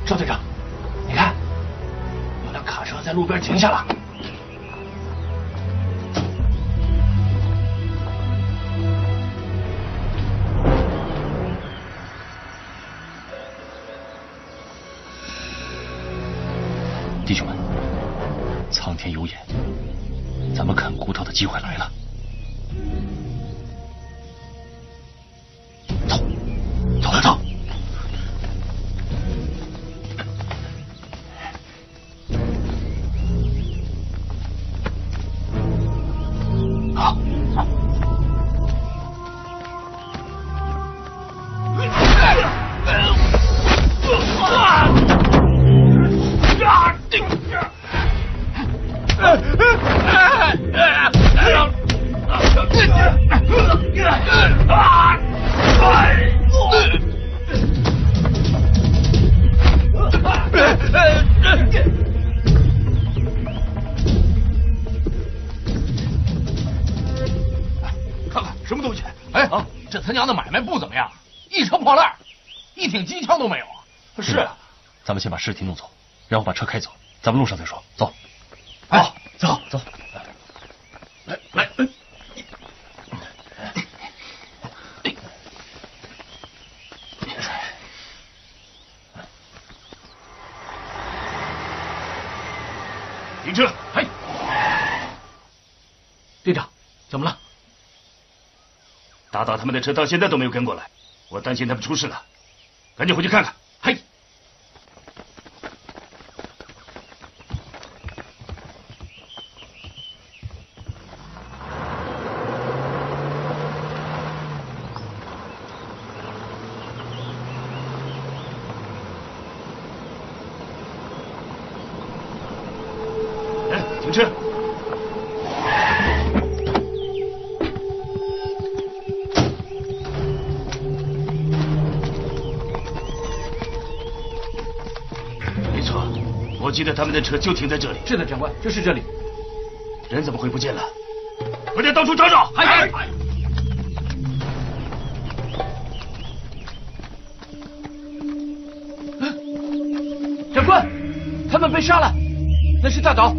赵队长，你看，有辆卡车在路边停下了。机会来是啊，咱们先把尸体弄走，然后把车开走，咱们路上再说。走。好，走走。来来，停车！嘿，队长，怎么了？打倒他们的车到现在都没有跟过来，我担心他们出事了，赶紧回去看看。嘿，来，停车！没错，我记得他们的车就停在这里。是的，长官，就是这里。人怎么会不见了？快点到处找找！哎，长官，他们被杀了，那是大岛。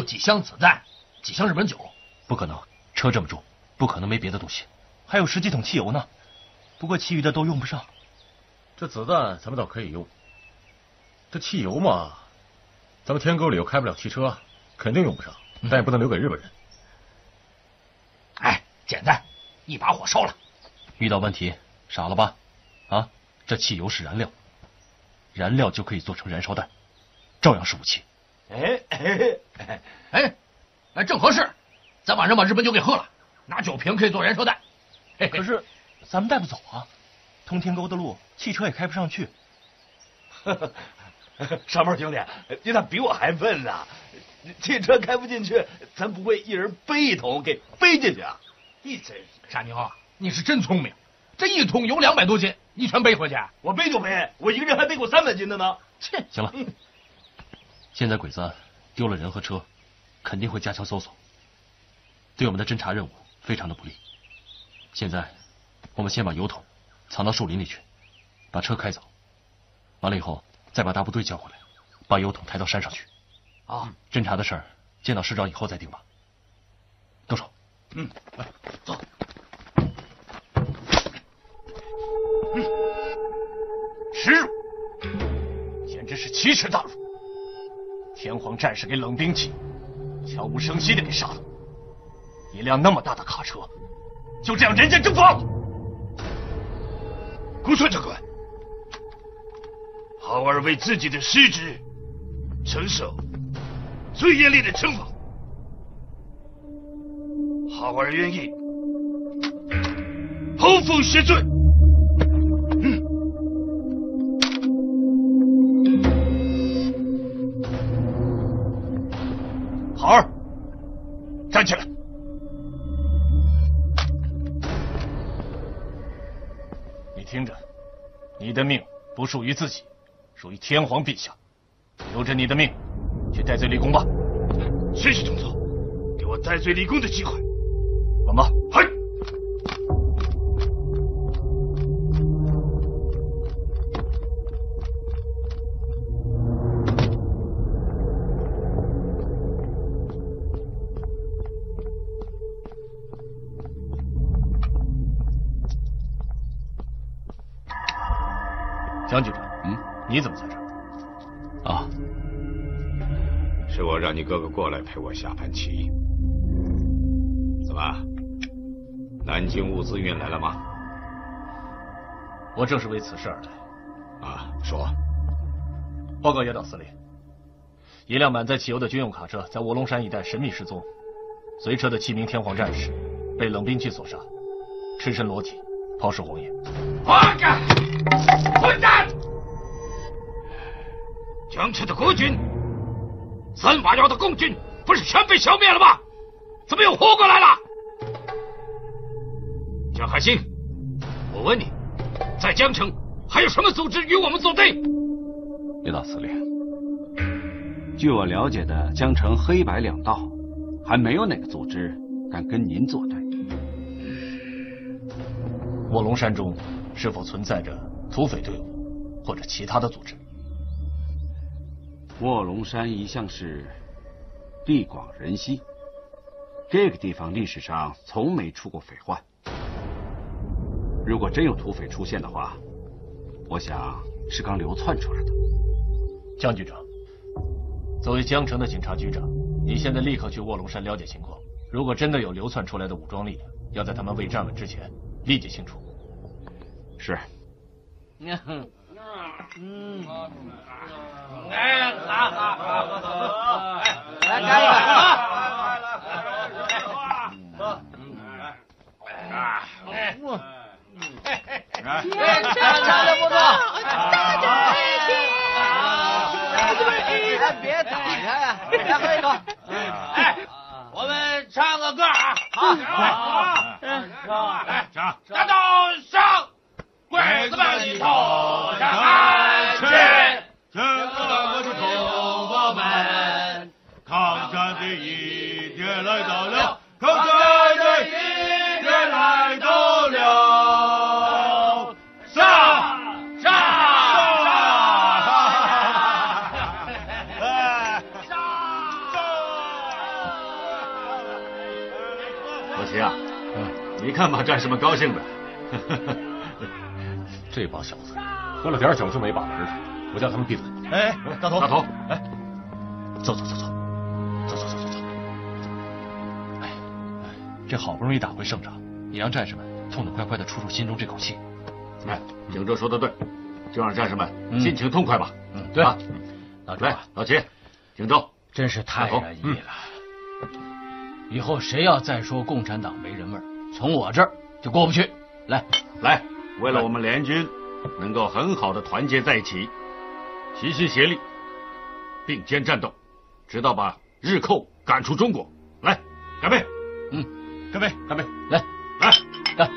就几箱子弹，几箱日本酒，不可能，车这么重，不可能没别的东西。还有十几桶汽油呢，不过其余的都用不上。这子弹咱们倒可以用，这汽油嘛，咱们天沟里又开不了汽车，肯定用不上，但也不能留给日本人。哎，简单，一把火烧了。遇到问题傻了吧？啊，这汽油是燃料，燃料就可以做成燃烧弹，照样是武器。哎哎哎 *laughs* 哎，哎，正合适，咱晚上把日本酒给喝了，拿酒瓶可以做燃烧弹。可是咱们带不走啊，通天沟的路，汽车也开不上去。*laughs* 上班兄弟，你咋比我还笨呢？汽车开不进去，咱不会一人背一桶给背进去啊？你真是傻妞啊！你是真聪明，这一桶油两百多斤，你全背回去？我背就背，我一个人还背过三百斤的呢。切，行了，现在鬼子丢了人和车，肯定会加强搜索，对我们的侦查任务非常的不利。现在，我们先把油桶藏到树林里去，把车开走，完了以后再把大部队叫回来，把油桶抬到山上去。啊，侦查的事儿，见到师长以后再定吧。动手。嗯，来，走。嗯，耻辱，简直是奇耻大辱！天皇战士给冷兵器，悄无声息的给杀了，一辆那么大的卡车，就这样人间蒸发了。顾川长官，好儿为自己的失职承受最严厉的惩罚，好儿愿意 *coughs* 剖腹谢罪。你的命不属于自己，属于天皇陛下。留着你的命，去戴罪立功吧。谢谢总操，给我戴罪立功的机会。滚吧！嗨。你怎么在这儿？啊，是我让你哥哥过来陪我下盘棋。怎么，南京物资运来了吗？我正是为此事而来。啊，说。报告野岛司令，一辆满载汽油的军用卡车在卧龙山一带神秘失踪，随车的七名天皇战士被冷兵器所杀，赤身裸体，抛尸荒野。混蛋！混蛋！江城的国军，三瓦窑的共军，不是全被消灭了吗？怎么又活过来了？江海星，我问你，在江城还有什么组织与我们作对？野岛司令，据我了解的，江城黑白两道还没有哪个组织敢跟您作对。卧龙山中是否存在着土匪队伍或者其他的组织？卧龙山一向是地广人稀，这个地方历史上从没出过匪患。如果真有土匪出现的话，我想是刚流窜出来的。江局长，作为江城的警察局长，你现在立刻去卧龙山了解情况。如果真的有流窜出来的武装力量，要在他们未站稳之前立即清除。是。*laughs* 嗯，哎，好好好，来干一个啊！啊，我，哎，唱的不错，大家一起。哎，别打呀呀！来喝一口。哎，我们唱个歌啊！好，好，来唱。大道上，子把你头上安去，这个我的同胞们，抗战的一天来到了，抗战的一天来到了，上上。老齐啊，你看把战士们高兴的。这帮小子喝了点酒就没把门了，我叫他们闭嘴。哎，大头，大头，哎，走走走走，走走走走走。哎，这好不容易打回胜仗，你让战士们痛痛快快的出出心中这口气。哎，景州说的对，就让战士们心情痛快吧。嗯，对。老来，老齐，景州，真是太愿意了。以后谁要再说共产党没人味儿，从我这儿就过不去。来来，为了我们联军能够很好的团结在一起，齐心协力，并肩战斗，直到把日寇赶出中国。来，干杯！嗯，干杯，干杯！来来干！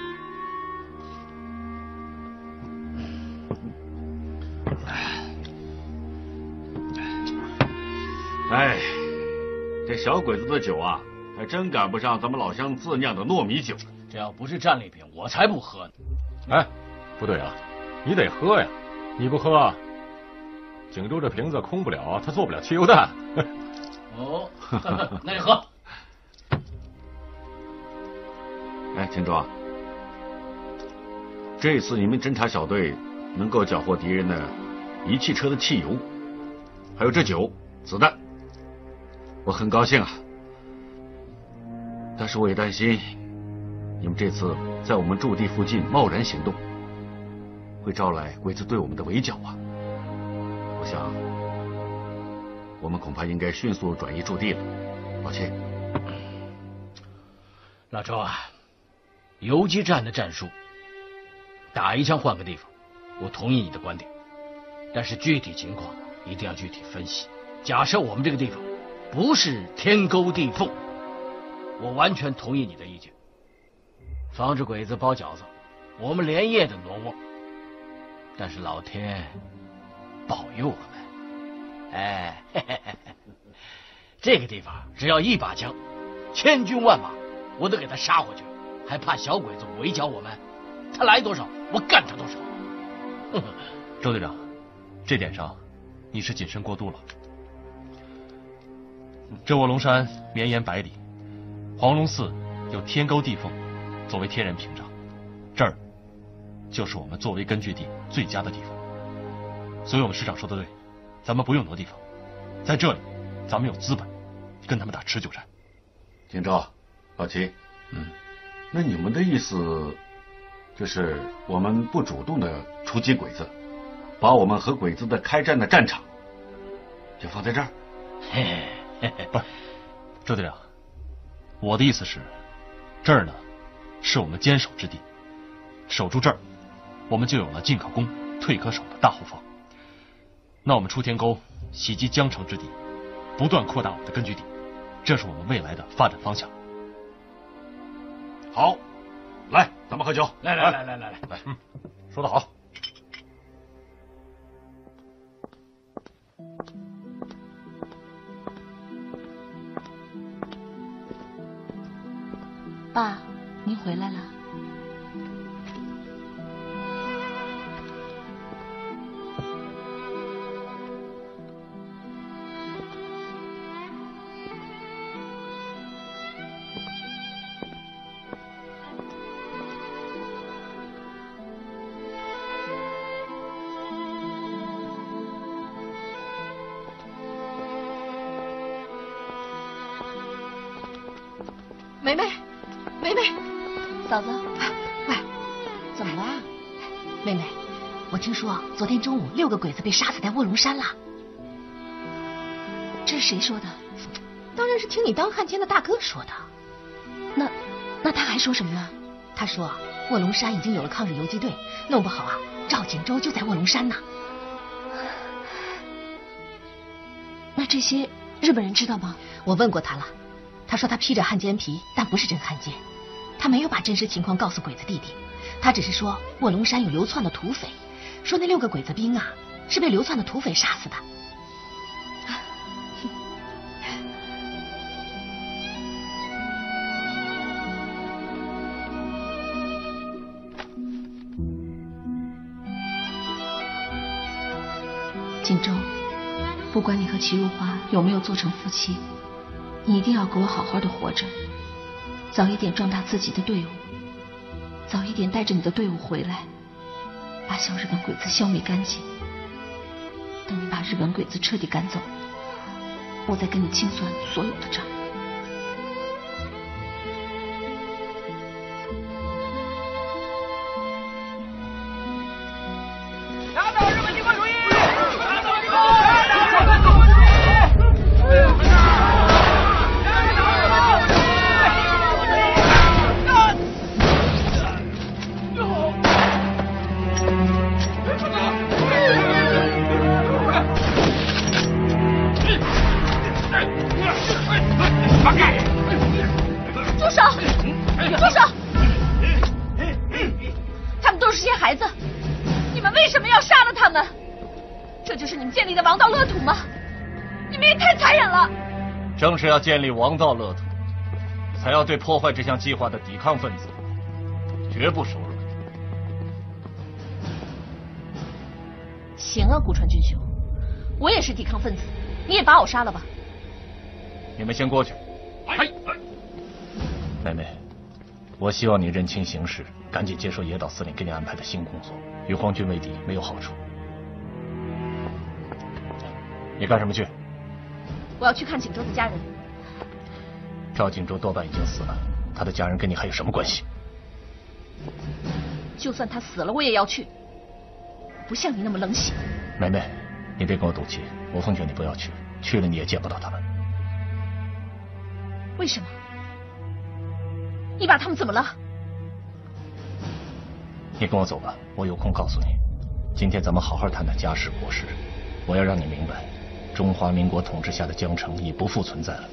哎，这小鬼子的酒啊，还真赶不上咱们老乡自酿的糯米酒。这要不是战利品，我才不喝呢。哎，不对啊，你得喝呀！你不喝，景州这瓶子空不了，它做不了汽油弹。哦，*laughs* 那你喝。哎，景州啊，这次你们侦察小队能够缴获敌人的一汽车的汽油，还有这酒、子弹，我很高兴啊。但是我也担心，你们这次在我们驻地附近贸然行动，会招来鬼子对我们的围剿啊。我想，我们恐怕应该迅速转移驻地了。老齐，老周啊，游击战的战术，打一枪换个地方，我同意你的观点，但是具体情况一定要具体分析。假设我们这个地方不是天沟地缝。我完全同意你的意见，防止鬼子包饺子，我们连夜的挪窝。但是老天保佑我们，哎，嘿嘿嘿这个地方只要一把枪，千军万马，我都给他杀回去，还怕小鬼子围剿我们？他来多少，我干他多少。周队长，这点上你是谨慎过度了。这卧龙山绵延百里。黄龙寺有天沟地缝作为天然屏障，这儿就是我们作为根据地最佳的地方。所以我们师长说的对，咱们不用挪地方，在这里，咱们有资本跟他们打持久战。景昭，老齐，嗯，那你们的意思就是我们不主动的出击鬼子，把我们和鬼子的开战的战场就放在这儿？不是，周队长，我的意思是，这儿呢是我们坚守之地，守住这儿，我们就有了进可攻、退可守的大后方。那我们出天沟，袭击江城之地，不断扩大我们的根据地，这是我们未来的发展方向。好，来，咱们喝酒。来来来来来来，来，嗯，说得好。爸，您回来了。梅梅，嫂子，喂，怎么了？妹妹，我听说昨天中午六个鬼子被杀死在卧龙山了。这是谁说的？当然是听你当汉奸的大哥说的。那，那他还说什么呢？他说卧龙山已经有了抗日游击队，弄不好啊，赵锦州就在卧龙山呢。那这些日本人知道吗？我问过他了。他说他披着汉奸皮，但不是真汉奸。他没有把真实情况告诉鬼子弟弟，他只是说卧龙山有流窜的土匪，说那六个鬼子兵啊是被流窜的土匪杀死的。锦州，不管你和齐如花有没有做成夫妻。你一定要给我好好的活着，早一点壮大自己的队伍，早一点带着你的队伍回来，把小日本鬼子消灭干净。等你把日本鬼子彻底赶走，我再跟你清算所有的账。建立王道乐土，才要对破坏这项计划的抵抗分子绝不手软。行啊，古川俊雄，我也是抵抗分子，你也把我杀了吧。你们先过去。哎，妹妹，我希望你认清形势，赶紧接受野岛司令给你安排的新工作。与皇军为敌没有好处。你干什么去？我要去看锦州的家人。赵景州多半已经死了，他的家人跟你还有什么关系？就算他死了，我也要去。不像你那么冷血。梅梅，你别跟我赌气，我奉劝你不要去，去了你也见不到他们。为什么？你把他们怎么了？你跟我走吧，我有空告诉你。今天咱们好好谈谈家事国事，我要让你明白。中华民国统治下的江城已不复存在了，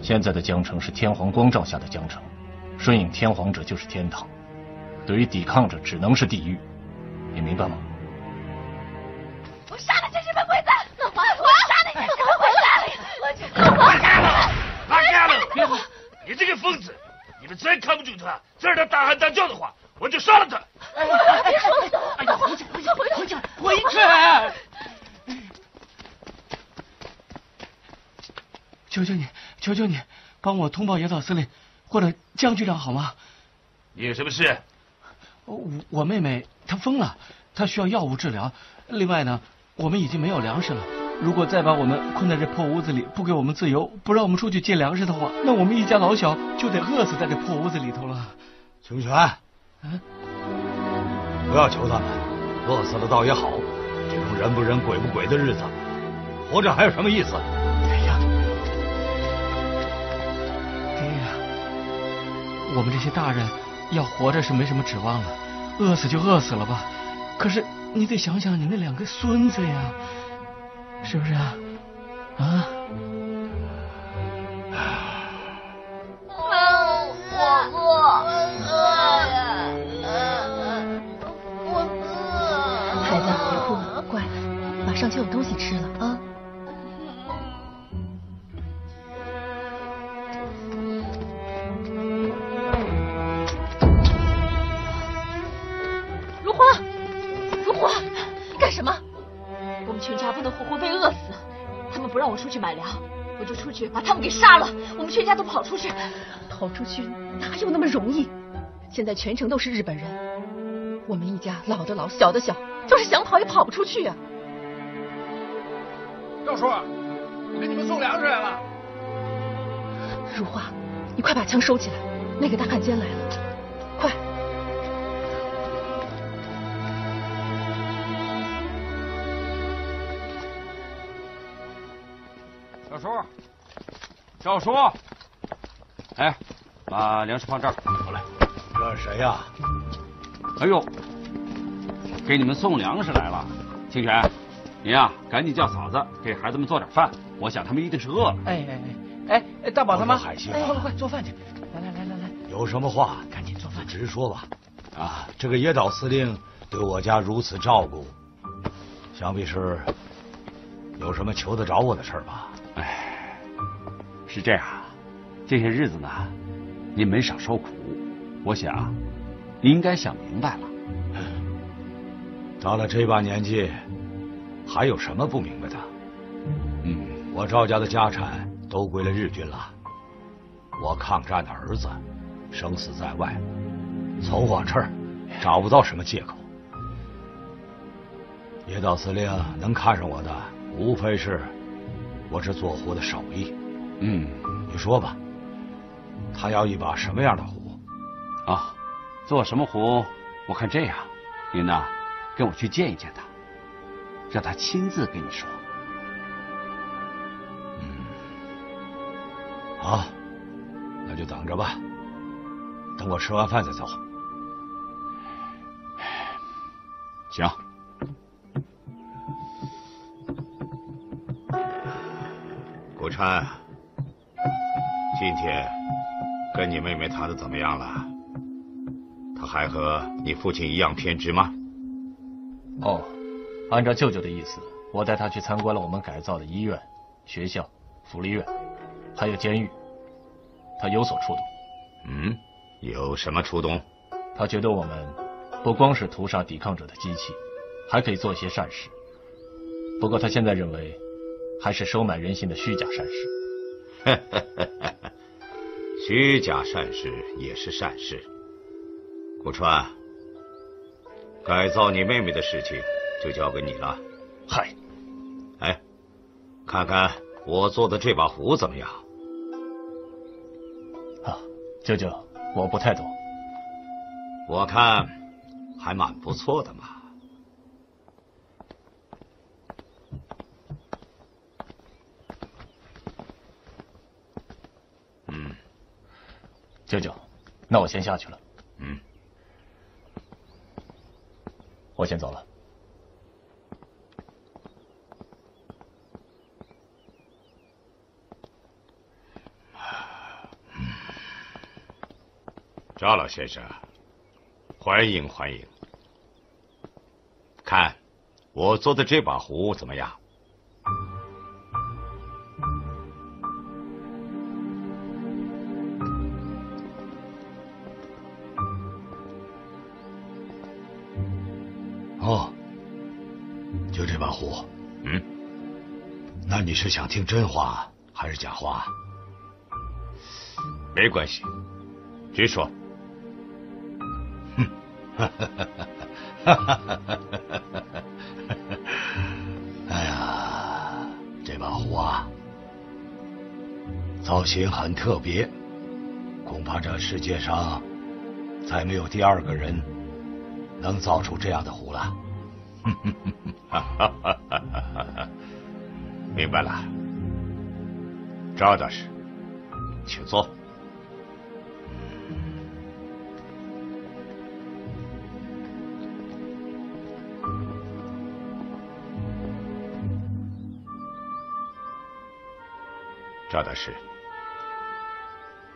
现在的江城是天皇光照下的江城，顺应天皇者就是天堂，对于抵抗者只能是地狱，你明白吗？我杀了这日本鬼子！我我要杀那些日本鬼子！我拉开了，拉开了！你这个疯子！你们再看不住他，再让他大喊大叫的话，我就杀了他！别说了！哎呀，回去，回去，回去，回去！求求你，求求你，帮我通报野岛司令或者江局长好吗？你有什么事？我我妹妹她疯了，她需要药物治疗。另外呢，我们已经没有粮食了。如果再把我们困在这破屋子里，不给我们自由，不让我们出去借粮食的话，那我们一家老小就得饿死在这破屋子里头了。清泉，不要求他们，饿死了倒也好。这种人不人鬼不鬼的日子，活着还有什么意思？我们这些大人要活着是没什么指望了，饿死就饿死了吧。可是你得想想你那两个孙子呀。是不是啊？啊！不让我出去买粮，我就出去把他们给杀了。我们全家都跑出去，跑出去哪有那么容易？现在全城都是日本人，我们一家老的老小的小，就是想跑也跑不出去啊。赵叔，我给你们送粮食来了。如花，你快把枪收起来，那个大汉奸来了，叔，赵叔，哎，把粮食放这儿，过来。这是谁呀？哎呦，给你们送粮食来了。清泉，你呀，赶紧叫嫂子给孩子们做点饭。我想他们一定是饿了。哎哎哎哎，大宝他妈，海星，快快快做饭去！来来来来来，有什么话赶紧做饭，直说吧。啊，这个野岛司令对我家如此照顾，想必是有什么求得着我的事儿吧？哎，是这样，这些日子呢，您没少受苦，我想你应该想明白了。到了这把年纪，还有什么不明白的？嗯，我赵家的家产都归了日军了，我抗战的儿子生死在外，从我这儿找不到什么借口。野岛司令能看上我的，无非是我这做活的手艺。嗯，你说吧，他要一把什么样的壶？啊，做什么壶？我看这样，您呢，跟我去见一见他，让他亲自跟你说。嗯好，那就等着吧。等我吃完饭再走。行。古川，今天跟你妹妹谈的怎么样了？她还和你父亲一样偏执吗？哦，按照舅舅的意思，我带她去参观了我们改造的医院、学校、福利院，还有监狱。她有所触动。嗯，有什么触动？她觉得我们不光是屠杀抵抗者的机器，还可以做一些善事。不过她现在认为，还是收买人心的虚假善事。*laughs* 虚假善事也是善事。古川，改造你妹妹的事情就交给你了。嗨，哎，看看我做的这把壶怎么样？啊，舅舅，我不太懂。我看还蛮不错的嘛。嗯，舅舅，那我先下去了。嗯，我先走了。赵老先生，欢迎欢迎。看我做的这把壶怎么样？是想听真话还是假话？没关系，直说。哼，哈哈哈哈哈哈！哎呀，这把壶啊，造型很特别，恐怕这世界上再没有第二个人能造出这样的壶了。哈哈哈哈哈！明白了，赵大师，请坐。赵大师，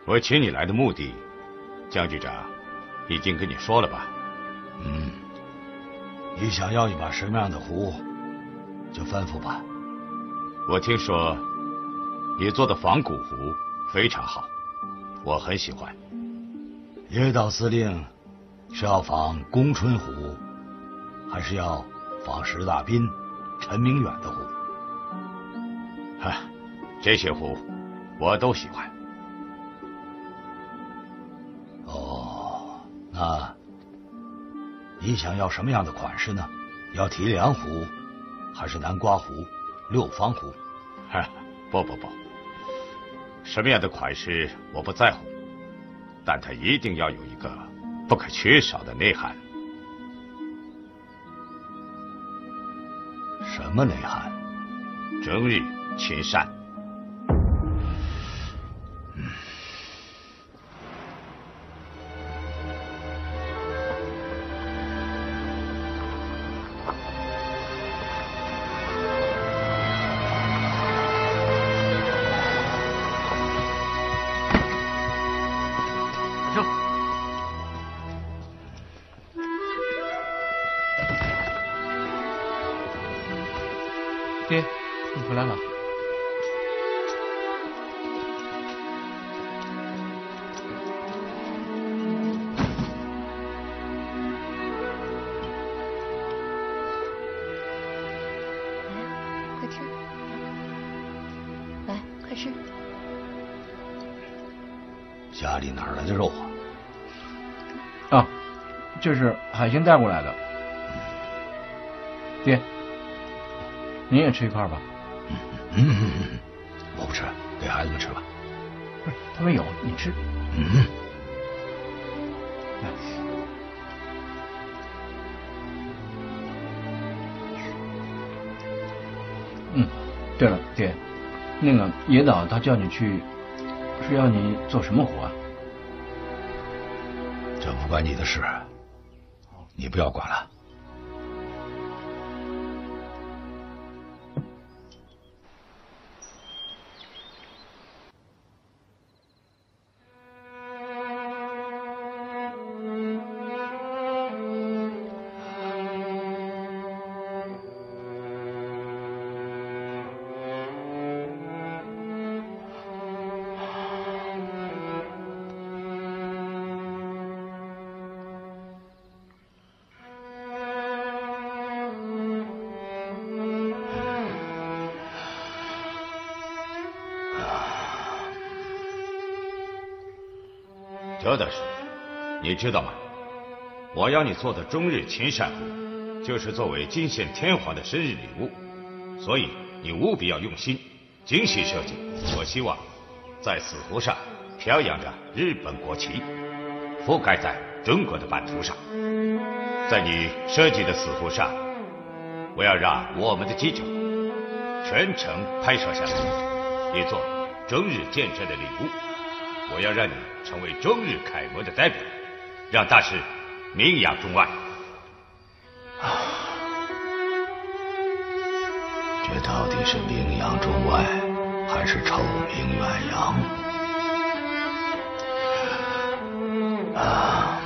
我请你来的目的，江局长已经跟你说了吧？嗯，你想要一把什么样的壶，就吩咐吧。我听说你做的仿古壶非常好，我很喜欢。叶道司令是要仿宫春壶，还是要仿石大斌、陈明远的壶？啊，这些壶我都喜欢。哦，那你想要什么样的款式呢？要提梁壶，还是南瓜壶、六方壶？哈，不不不，什么样的款式我不在乎，但它一定要有一个不可缺少的内涵。什么内涵？正义、亲善。这是海鲜带过来的。爹，您也吃一块吧。嗯，我不吃，给孩子们吃吧。不是，他们有，你吃。嗯。嗯，对了，爹，那个野岛他叫你去，是要你做什么活啊？这不关你的事，你不要管了。知道吗？我要你做的中日秦扇壶，就是作为金县天皇的生日礼物，所以你务必要用心，精细设计。我希望在此湖上飘扬着日本国旗，覆盖在中国的版图上。在你设计的死湖上，我要让我们的记者全程拍摄下来，以做中日建设的礼物。我要让你成为中日楷模的代表，让大师名扬中外。*sighs* 这到底是名扬中外，还是臭名远扬？*sighs* 啊！